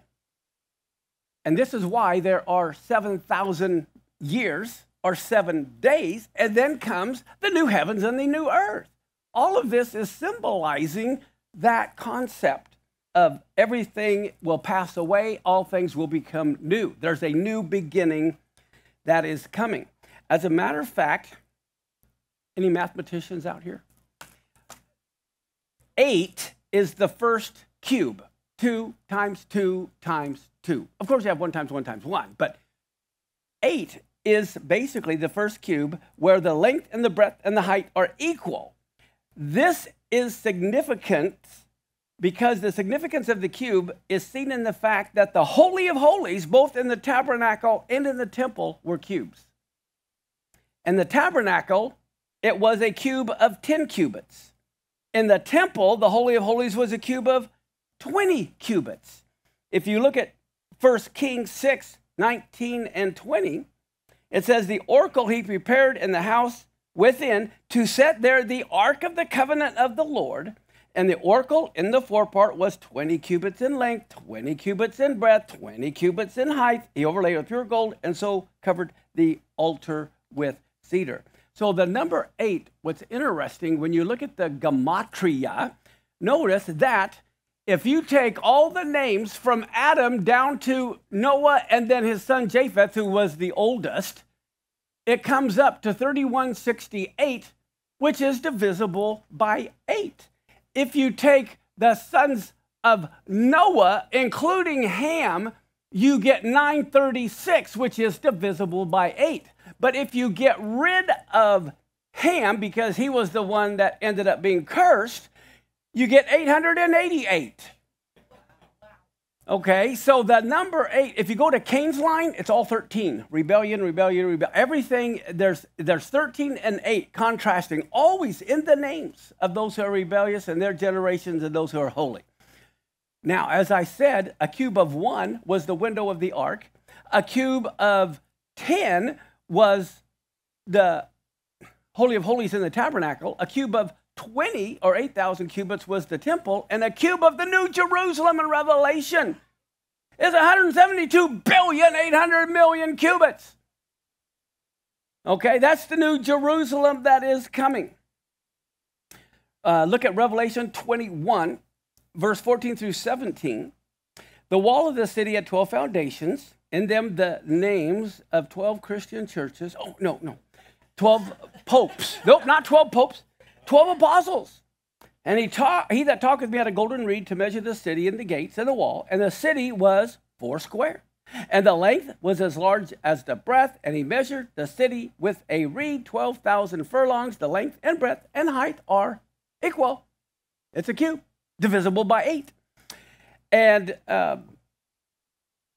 And this is why there are 7,000 years or seven days, and then comes the new heavens and the new earth all of this is symbolizing that concept of everything will pass away, all things will become new. There's a new beginning that is coming. As a matter of fact, any mathematicians out here? Eight is the first cube. Two times two times two. Of course, you have one times one times one, but eight is basically the first cube where the length and the breadth and the height are equal. This is significant because the significance of the cube is seen in the fact that the Holy of Holies, both in the tabernacle and in the temple, were cubes. In the tabernacle, it was a cube of 10 cubits. In the temple, the Holy of Holies was a cube of 20 cubits. If you look at 1 Kings 6 19 and 20, it says, The oracle he prepared in the house within to set there the ark of the covenant of the Lord. And the oracle in the forepart was 20 cubits in length, 20 cubits in breadth, 20 cubits in height. He overlaid it with pure gold and so covered the altar with cedar. So the number eight, what's interesting, when you look at the gematria, notice that if you take all the names from Adam down to Noah and then his son Japheth, who was the oldest, it comes up to 3168, which is divisible by 8. If you take the sons of Noah, including Ham, you get 936, which is divisible by 8. But if you get rid of Ham, because he was the one that ended up being cursed, you get 888. Okay, so the number eight, if you go to Cain's line, it's all 13. Rebellion, rebellion, rebellion. Everything, there's, there's 13 and 8 contrasting, always in the names of those who are rebellious and their generations and those who are holy. Now, as I said, a cube of one was the window of the ark, a cube of 10 was the Holy of Holies in the tabernacle, a cube of 20 or 8,000 cubits was the temple, and a cube of the New Jerusalem in Revelation is 172 billion 800 million cubits. Okay, that's the New Jerusalem that is coming. Uh, look at Revelation 21, verse 14 through 17. The wall of the city had 12 foundations, in them the names of 12 Christian churches. Oh, no, no. 12 popes. Nope, not 12 popes. 12 apostles. And he, taught, he that talked with me had a golden reed to measure the city and the gates and the wall. And the city was four square. And the length was as large as the breadth. And he measured the city with a reed, 12,000 furlongs. The length and breadth and height are equal. It's a cube, divisible by eight. And um,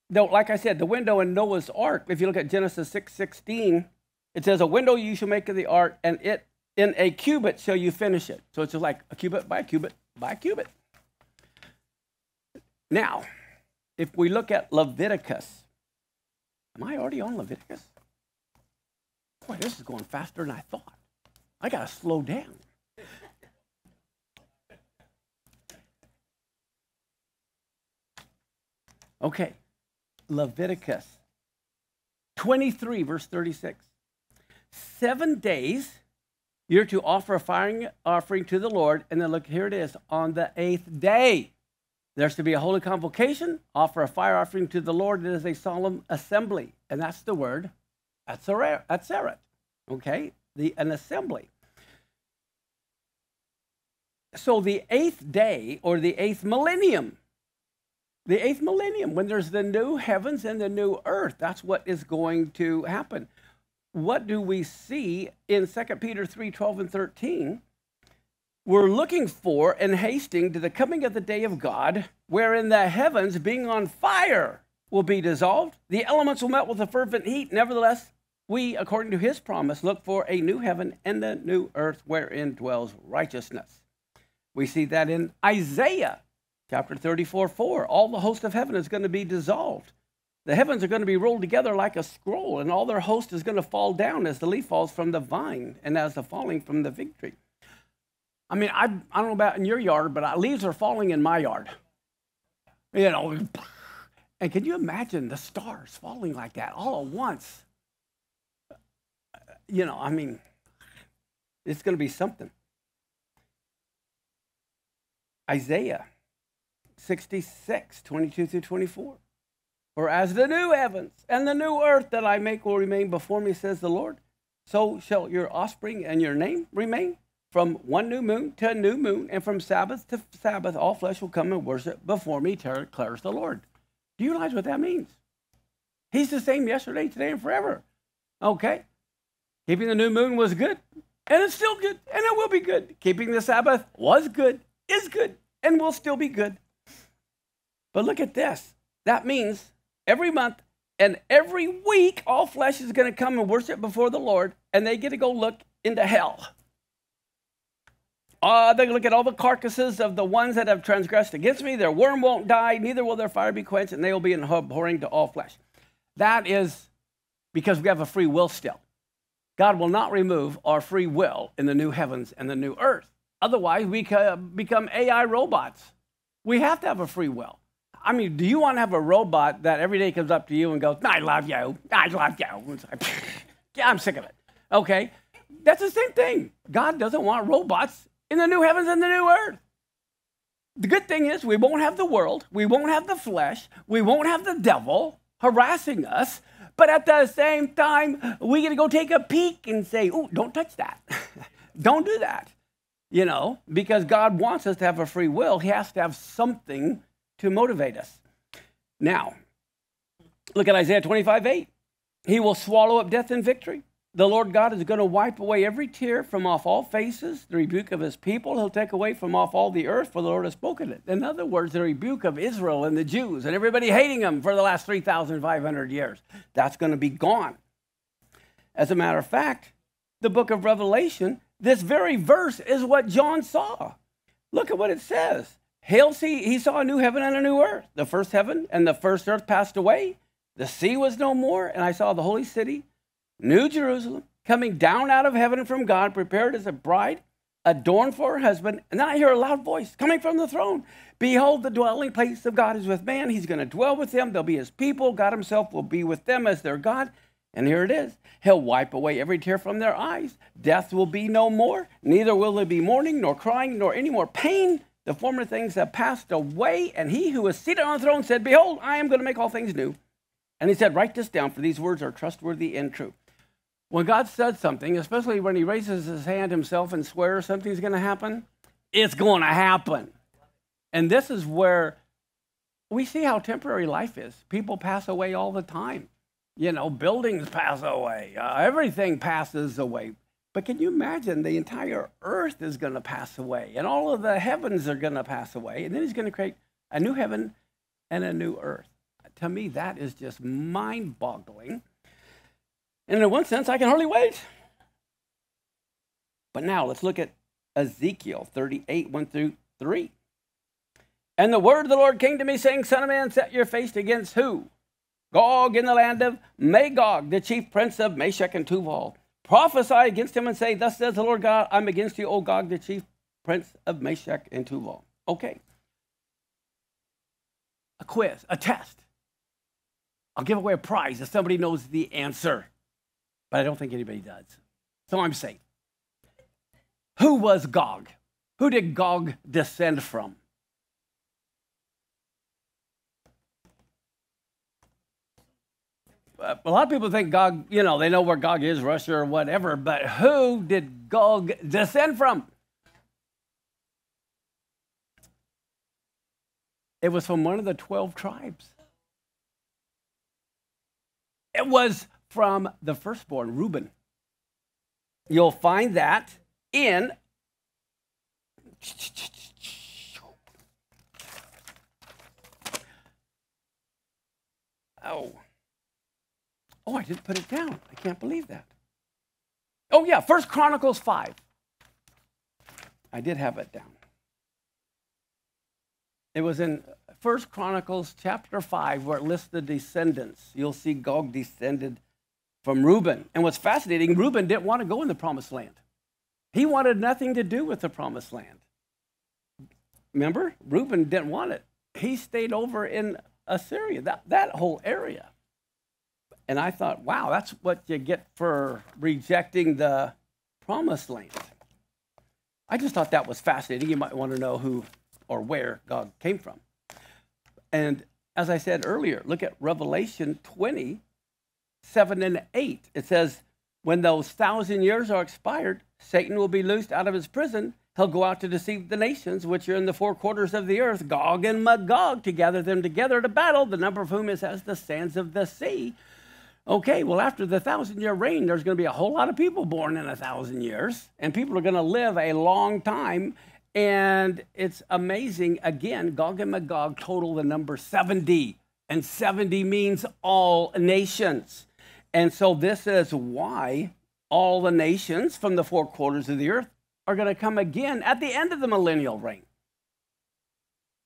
though, like I said, the window in Noah's ark, if you look at Genesis 6 16, It says, A window you shall make of the ark, and it in a cubit shall you finish it. So it's just like a cubit by a cubit by a cubit. Now, if we look at Leviticus, am I already on Leviticus? Boy, this is going faster than I thought. I got to slow down. Okay, Leviticus 23, verse 36. Seven days you're to offer a firing offering to the Lord, and then look, here it is on the eighth day. There's to be a holy convocation, offer a fire offering to the Lord. It is a solemn assembly, and that's the word atzeret. Okay, the an assembly. So the eighth day or the eighth millennium the eighth millennium, when there's the new heavens and the new earth. That's what is going to happen. What do we see in 2 Peter 3 12 and 13? We're looking for and hasting to the coming of the day of God, wherein the heavens, being on fire, will be dissolved. The elements will melt with a fervent heat. Nevertheless, we, according to his promise, look for a new heaven and a new earth wherein dwells righteousness. We see that in Isaiah Chapter 34 4 All the host of heaven is going to be dissolved. The heavens are going to be rolled together like a scroll, and all their host is going to fall down as the leaf falls from the vine and as the falling from the fig tree. I mean, I, I don't know about in your yard, but leaves are falling in my yard. You know, (laughs) and can you imagine the stars falling like that all at once? Uh, you know, I mean, it's going to be something. Isaiah 66, 22 through 24. For as the new heavens and the new earth that I make will remain before me, says the Lord, so shall your offspring and your name remain. From one new moon to a new moon, and from Sabbath to Sabbath, all flesh will come and worship before me, declares the Lord. Do you realize what that means? He's the same yesterday, today, and forever. Okay? Keeping the new moon was good, and it's still good, and it will be good. Keeping the Sabbath was good, is good, and will still be good. But look at this. That means every month and every week, all flesh is going to come and worship before the Lord, and they get to go look into hell. Uh, they look at all the carcasses of the ones that have transgressed against me. Their worm won't die, neither will their fire be quenched, and they will be in abhorring to all flesh. That is because we have a free will still. God will not remove our free will in the new heavens and the new earth. Otherwise, we become AI robots. We have to have a free will. I mean, do you want to have a robot that every day comes up to you and goes, I love you, I love you? (laughs) Like, (laughs) yeah, I'm sick of it. Okay? That's the same thing. God doesn't want robots in the new heavens and the new earth. The good thing is, we won't have the world, we won't have the flesh, we won't have the devil harassing us, but at the same time, we get to go take a peek and say, Oh, don't touch that. (laughs) don't do that. You know, because God wants us to have a free will, He has to have something to motivate us. Now, look at Isaiah 25 8. He will swallow up death in victory. The Lord God is going to wipe away every tear from off all faces. The rebuke of his people he'll take away from off all the earth, for the Lord has spoken it. In other words, the rebuke of Israel and the Jews and everybody hating them for the last 3,500 years, that's going to be gone. As a matter of fact, the book of Revelation, this very verse is what John saw. Look at what it says. He'll see, he saw a new heaven and a new earth. The first heaven and the first earth passed away. The sea was no more. And I saw the holy city, New Jerusalem, coming down out of heaven from God, prepared as a bride, adorned for her husband. And then I hear a loud voice coming from the throne Behold, the dwelling place of God is with man. He's going to dwell with them. They'll be his people. God himself will be with them as their God. And here it is. He'll wipe away every tear from their eyes. Death will be no more. Neither will there be mourning, nor crying, nor any more pain the former things have passed away. And he who was seated on the throne said, Behold, I am going to make all things new. And he said, Write this down, for these words are trustworthy and true. When God says something, especially when he raises his hand himself and swears something's going to happen, it's going to happen. And this is where we see how temporary life is. People pass away all the time. You know, buildings pass away, uh, everything passes away. But can you imagine the entire earth is going to pass away and all of the heavens are going to pass away? And then he's going to create a new heaven and a new earth. To me, that is just mind boggling. And in one sense, I can hardly wait. But now let's look at Ezekiel 38, 1 through 3. And the word of the Lord came to me, saying, Son of man, set your face against who? Gog in the land of Magog, the chief prince of Meshech and Tubal. Prophesy against him and say, Thus says the Lord God, I'm against you, O Gog, the chief prince of Meshech and Tubal. Okay. A quiz, a test. I'll give away a prize if somebody knows the answer, but I don't think anybody does. So I'm saying, who was Gog? Who did Gog descend from? Uh, a lot of people think Gog, you know, they know where Gog is, Russia or whatever, but who did Gog descend from? It was from one of the 12 tribes. It was from the firstborn, Reuben. You'll find that in Oh. Oh, I didn't put it down. I can't believe that. Oh, yeah, First Chronicles 5. I did have it down. It was in First Chronicles chapter 5 where it lists the descendants. You'll see Gog descended from Reuben. And what's fascinating, Reuben didn't want to go in the promised land. He wanted nothing to do with the promised land. Remember? Reuben didn't want it. He stayed over in Assyria, that, that whole area. And I thought, wow, that's what you get for rejecting the promised land. I just thought that was fascinating. You might want to know who or where Gog came from. And as I said earlier, look at Revelation 20, 7 and 8. It says, When those thousand years are expired, Satan will be loosed out of his prison. He'll go out to deceive the nations which are in the four quarters of the earth, Gog and Magog, to gather them together to battle, the number of whom is as the sands of the sea. Okay, well, after the thousand year reign, there's going to be a whole lot of people born in a thousand years, and people are going to live a long time. And it's amazing. Again, Gog and Magog total the number 70, and 70 means all nations. And so, this is why all the nations from the four quarters of the earth are going to come again at the end of the millennial reign.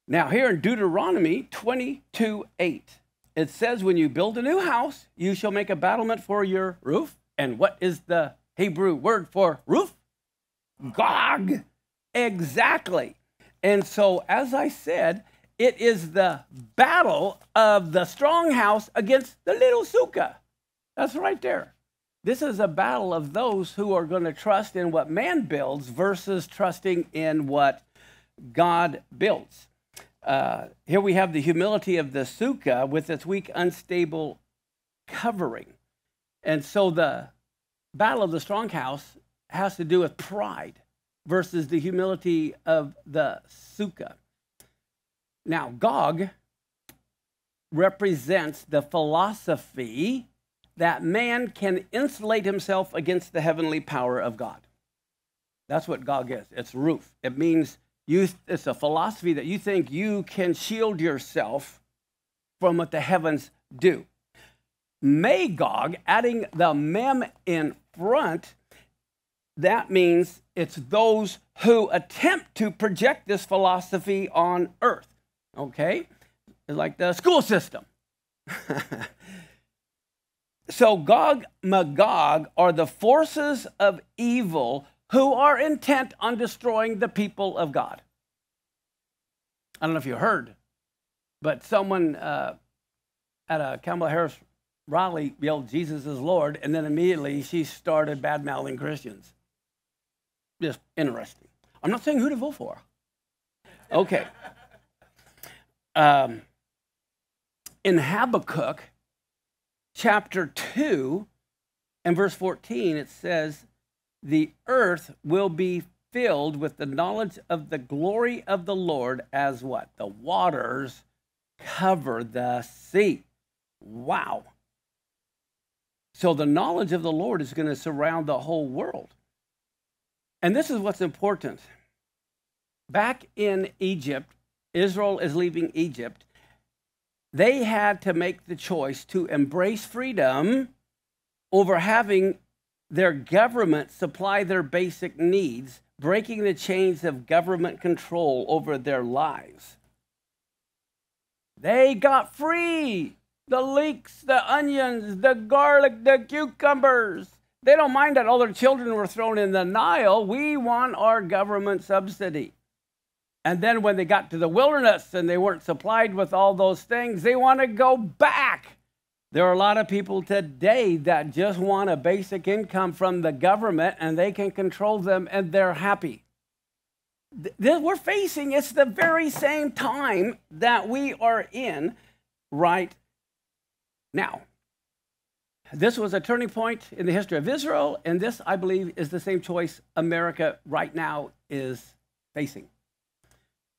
Now, here in Deuteronomy 22 8 it says, when you build a new house, you shall make a battlement for your roof. And what is the Hebrew word for roof? Gog. Exactly. And so, as I said, it is the battle of the strong house against the little sukkah. That's right there. This is a battle of those who are going to trust in what man builds versus trusting in what God builds uh, here we have the humility of the sukkah with its weak, unstable covering. And so the battle of the strong house has to do with pride versus the humility of the sukkah. Now, Gog represents the philosophy that man can insulate himself against the heavenly power of God. That's what Gog is. It's roof. It means you, it's a philosophy that you think you can shield yourself from what the heavens do. Magog, adding the mem in front, that means it's those who attempt to project this philosophy on earth. Okay? It's like the school system. (laughs) so, Gog, Magog are the forces of evil who are intent on destroying the people of God. I don't know if you heard, but someone uh, at a Kamala Harris rally yelled, Jesus is Lord, and then immediately she started bad mouthing Christians. Just interesting. I'm not saying who to vote for. Okay. Um, in Habakkuk chapter 2 and verse 14, it says, the earth will be filled with the knowledge of the glory of the Lord as what? The waters cover the sea. Wow. So the knowledge of the Lord is going to surround the whole world. And this is what's important. Back in Egypt, Israel is leaving Egypt. They had to make the choice to embrace freedom over having their government supply their basic needs, breaking the chains of government control over their lives. They got free the leeks, the onions, the garlic, the cucumbers. They don't mind that all their children were thrown in the Nile. We want our government subsidy. And then when they got to the wilderness and they weren't supplied with all those things, they want to go back. There are a lot of people today that just want a basic income from the government and they can control them and they're happy. We're facing it's the very same time that we are in right now. This was a turning point in the history of Israel, and this, I believe, is the same choice America right now is facing.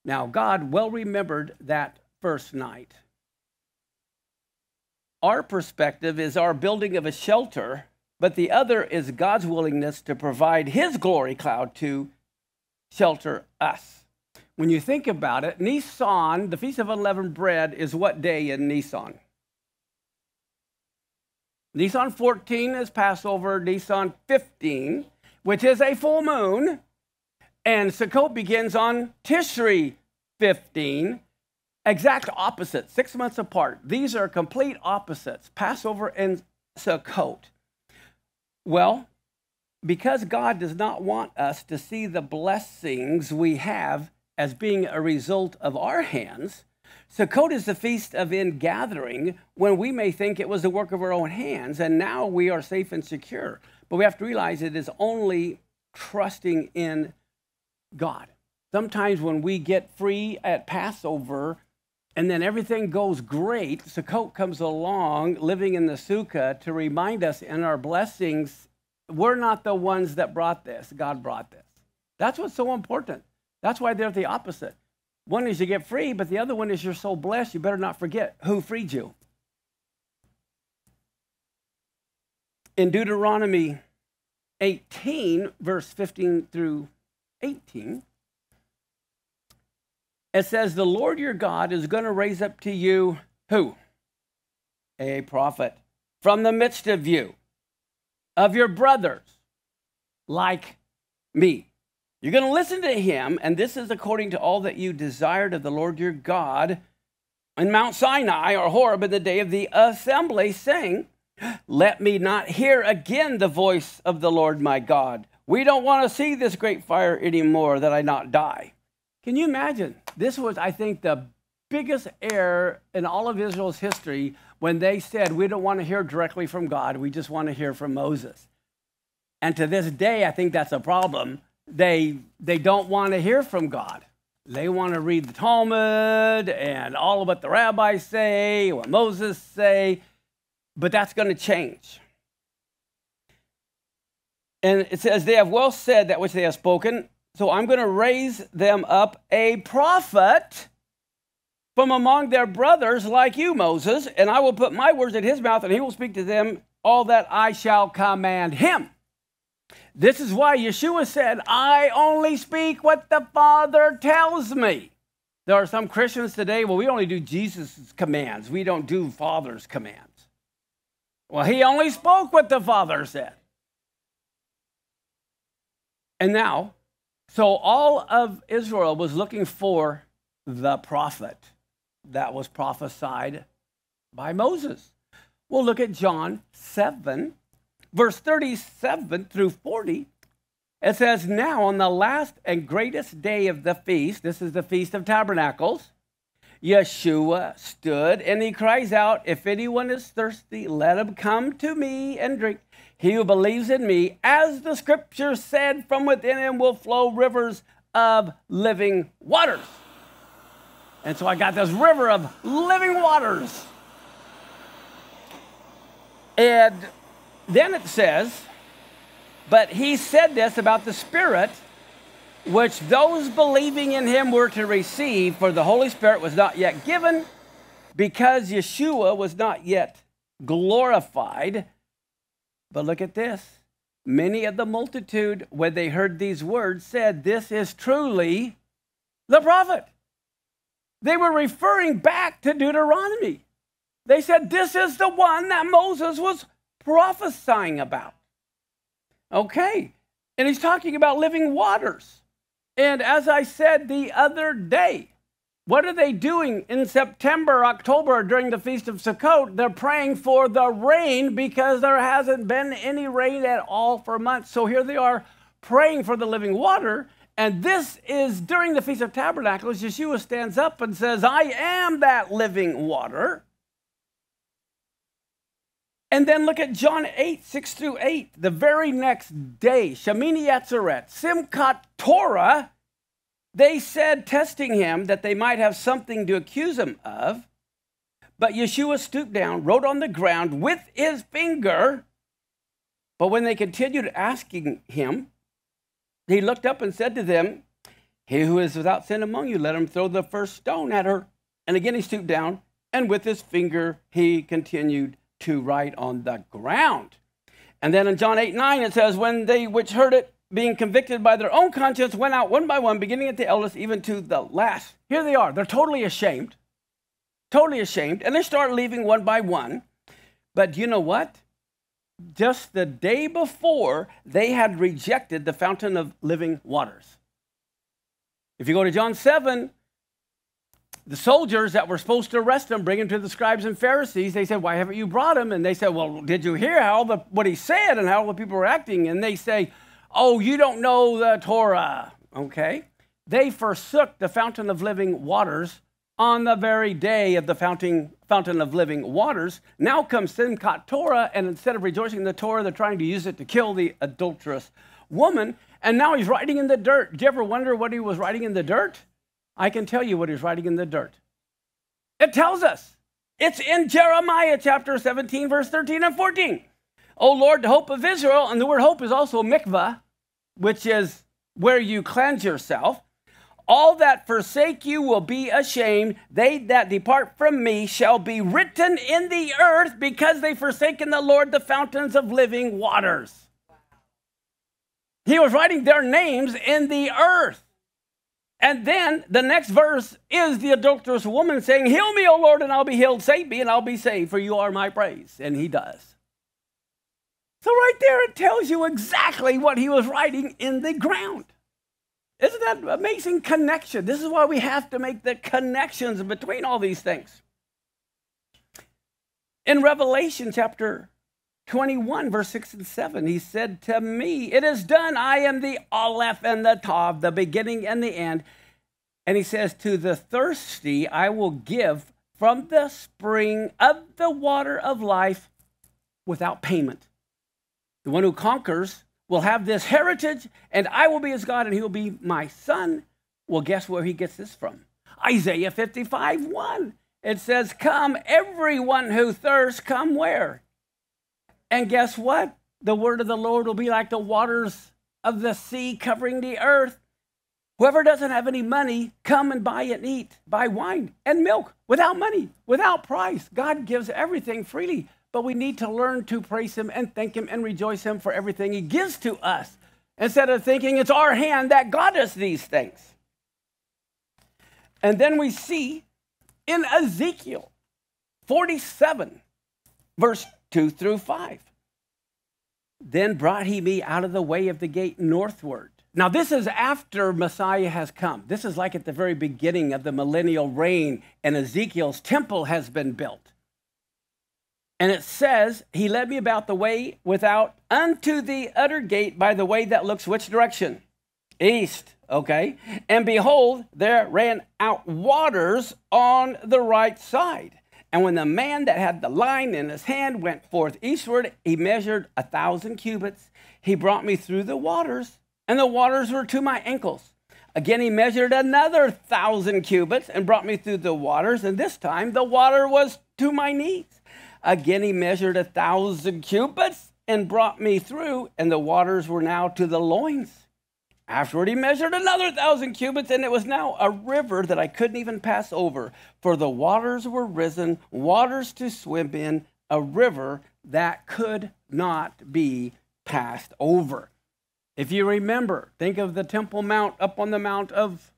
Now, God well remembered that first night. Our perspective is our building of a shelter, but the other is God's willingness to provide His glory cloud to shelter us. When you think about it, Nisan, the Feast of Unleavened Bread, is what day in Nisan? Nisan 14 is Passover, Nisan 15, which is a full moon, and Sukkot begins on Tishri 15, exact opposites, six months apart. These are complete opposites Passover and Sukkot. Well, because God does not want us to see the blessings we have as being a result of our hands, Sukkot is the feast of ingathering when we may think it was the work of our own hands, and now we are safe and secure. But we have to realize it is only trusting in God. Sometimes when we get free at Passover and then everything goes great, Sukkot comes along living in the sukkah to remind us in our blessings, we're not the ones that brought this. God brought this. That's what's so important. That's why they're the opposite. One is you get free, but the other one is you're so blessed, you better not forget who freed you. In Deuteronomy 18, verse 15 through 18, it says, The Lord your God is going to raise up to you who? A prophet from the midst of you, of your brothers, like me. You're going to listen to him, and this is according to all that you desired of the Lord your God in Mount Sinai or Horeb in the day of the assembly, saying, Let me not hear again the voice of the Lord my God. We don't want to see this great fire anymore that I not die. Can you imagine? This was, I think, the biggest error in all of Israel's history when they said, We don't want to hear directly from God, we just want to hear from Moses. And to this day, I think that's a problem. They, they don't want to hear from God. They want to read the Talmud and all of what the rabbis say, what Moses say, but that's going to change. And it says, They have well said that which they have spoken, so I'm going to raise them up a prophet from among their brothers like you, Moses, and I will put my words in his mouth, and he will speak to them all that I shall command him. This is why Yeshua said, I only speak what the Father tells me. There are some Christians today, well, we only do Jesus' commands, we don't do Father's commands. Well, he only spoke what the Father said. And now, so all of Israel was looking for the prophet that was prophesied by Moses. We'll look at John 7, verse 37 through 40. It says, Now on the last and greatest day of the feast, this is the Feast of Tabernacles, Yeshua stood and he cries out, If anyone is thirsty, let him come to me and drink. He who believes in me, as the scripture said, from within him will flow rivers of living waters. And so I got this river of living waters. And then it says, But he said this about the Spirit, which those believing in him were to receive, for the Holy Spirit was not yet given, because Yeshua was not yet glorified. But look at this. Many of the multitude, when they heard these words, said, This is truly the prophet. They were referring back to Deuteronomy. They said, This is the one that Moses was prophesying about. Okay. And he's talking about living waters. And as I said the other day, what are they doing in September, October during the Feast of Sukkot? They're praying for the rain because there hasn't been any rain at all for months. So here they are praying for the living water. And this is during the Feast of Tabernacles. Yeshua stands up and says, I am that living water. And then look at John 8, 6 through 8. The very next day, Shemini Atzeret, Simchat Torah, they said, testing him, that they might have something to accuse him of. But Yeshua stooped down, wrote on the ground with his finger. But when they continued asking him, he looked up and said to them, He who is without sin among you, let him throw the first stone at her. And again he stooped down, and with his finger he continued to write on the ground. And then in John 8 9, it says, When they which heard it, being convicted by their own conscience, went out one by one, beginning at the eldest, even to the last. Here they are. They're totally ashamed. Totally ashamed. And they start leaving one by one. But you know what? Just the day before, they had rejected the fountain of living waters. If you go to John 7, the soldiers that were supposed to arrest him, bring him to the scribes and Pharisees, they said, Why haven't you brought him? And they said, Well, did you hear how the, what he said and how the people were acting? And they say, Oh, you don't know the Torah. Okay. They forsook the fountain of living waters on the very day of the fountain, fountain of living waters. Now comes Simchat Torah, and instead of rejoicing in the Torah, they're trying to use it to kill the adulterous woman. And now he's writing in the dirt. Did you ever wonder what he was writing in the dirt? I can tell you what he's writing in the dirt. It tells us. It's in Jeremiah chapter 17, verse 13 and 14. O Lord, the hope of Israel, and the word hope is also mikvah, which is where you cleanse yourself. All that forsake you will be ashamed. They that depart from me shall be written in the earth because they forsaken the Lord, the fountains of living waters. He was writing their names in the earth. And then the next verse is the adulterous woman saying, Heal me, O Lord, and I'll be healed. Save me, and I'll be saved, for you are my praise. And he does. So, right there, it tells you exactly what he was writing in the ground. Isn't that amazing connection? This is why we have to make the connections between all these things. In Revelation chapter 21, verse 6 and 7, he said to me, It is done. I am the Aleph and the Tav, the beginning and the end. And he says, To the thirsty, I will give from the spring of the water of life without payment. The one who conquers will have this heritage, and I will be his God, and he will be my son. Well, guess where he gets this from? Isaiah 55 1. It says, Come, everyone who thirsts, come where? And guess what? The word of the Lord will be like the waters of the sea covering the earth. Whoever doesn't have any money, come and buy and eat. Buy wine and milk without money, without price. God gives everything freely, but we need to learn to praise Him and thank Him and rejoice Him for everything He gives to us instead of thinking it's our hand that got us these things. And then we see in Ezekiel 47, verse 2 through 5. Then brought he me out of the way of the gate northward. Now, this is after Messiah has come. This is like at the very beginning of the millennial reign, and Ezekiel's temple has been built. And it says, He led me about the way without unto the utter gate by the way that looks which direction? East, okay? And behold, there ran out waters on the right side. And when the man that had the line in his hand went forth eastward, he measured a thousand cubits. He brought me through the waters, and the waters were to my ankles. Again, he measured another thousand cubits and brought me through the waters, and this time the water was to my knees. Again, he measured a thousand cubits and brought me through, and the waters were now to the loins. Afterward, he measured another thousand cubits, and it was now a river that I couldn't even pass over, for the waters were risen, waters to swim in, a river that could not be passed over. If you remember, think of the Temple Mount up on the Mount of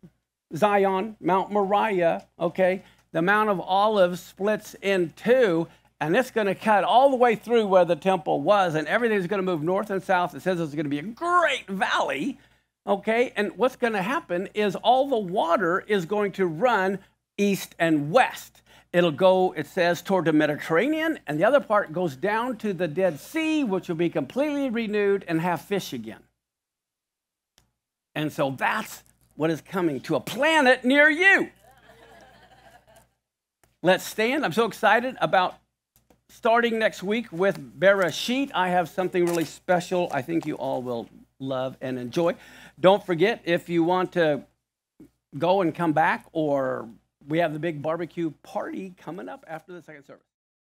Zion, Mount Moriah, okay? The Mount of Olives splits in two, and it's going to cut all the way through where the temple was, and everything's going to move north and south. It says it's going to be a great valley, okay? And what's going to happen is all the water is going to run east and west. It'll go, it says, toward the Mediterranean, and the other part goes down to the Dead Sea, which will be completely renewed and have fish again. And so that's what is coming to a planet near you. Let's stand. I'm so excited about starting next week with Bereshit. I have something really special I think you all will love and enjoy. Don't forget, if you want to go and come back, or we have the big barbecue party coming up after the second service.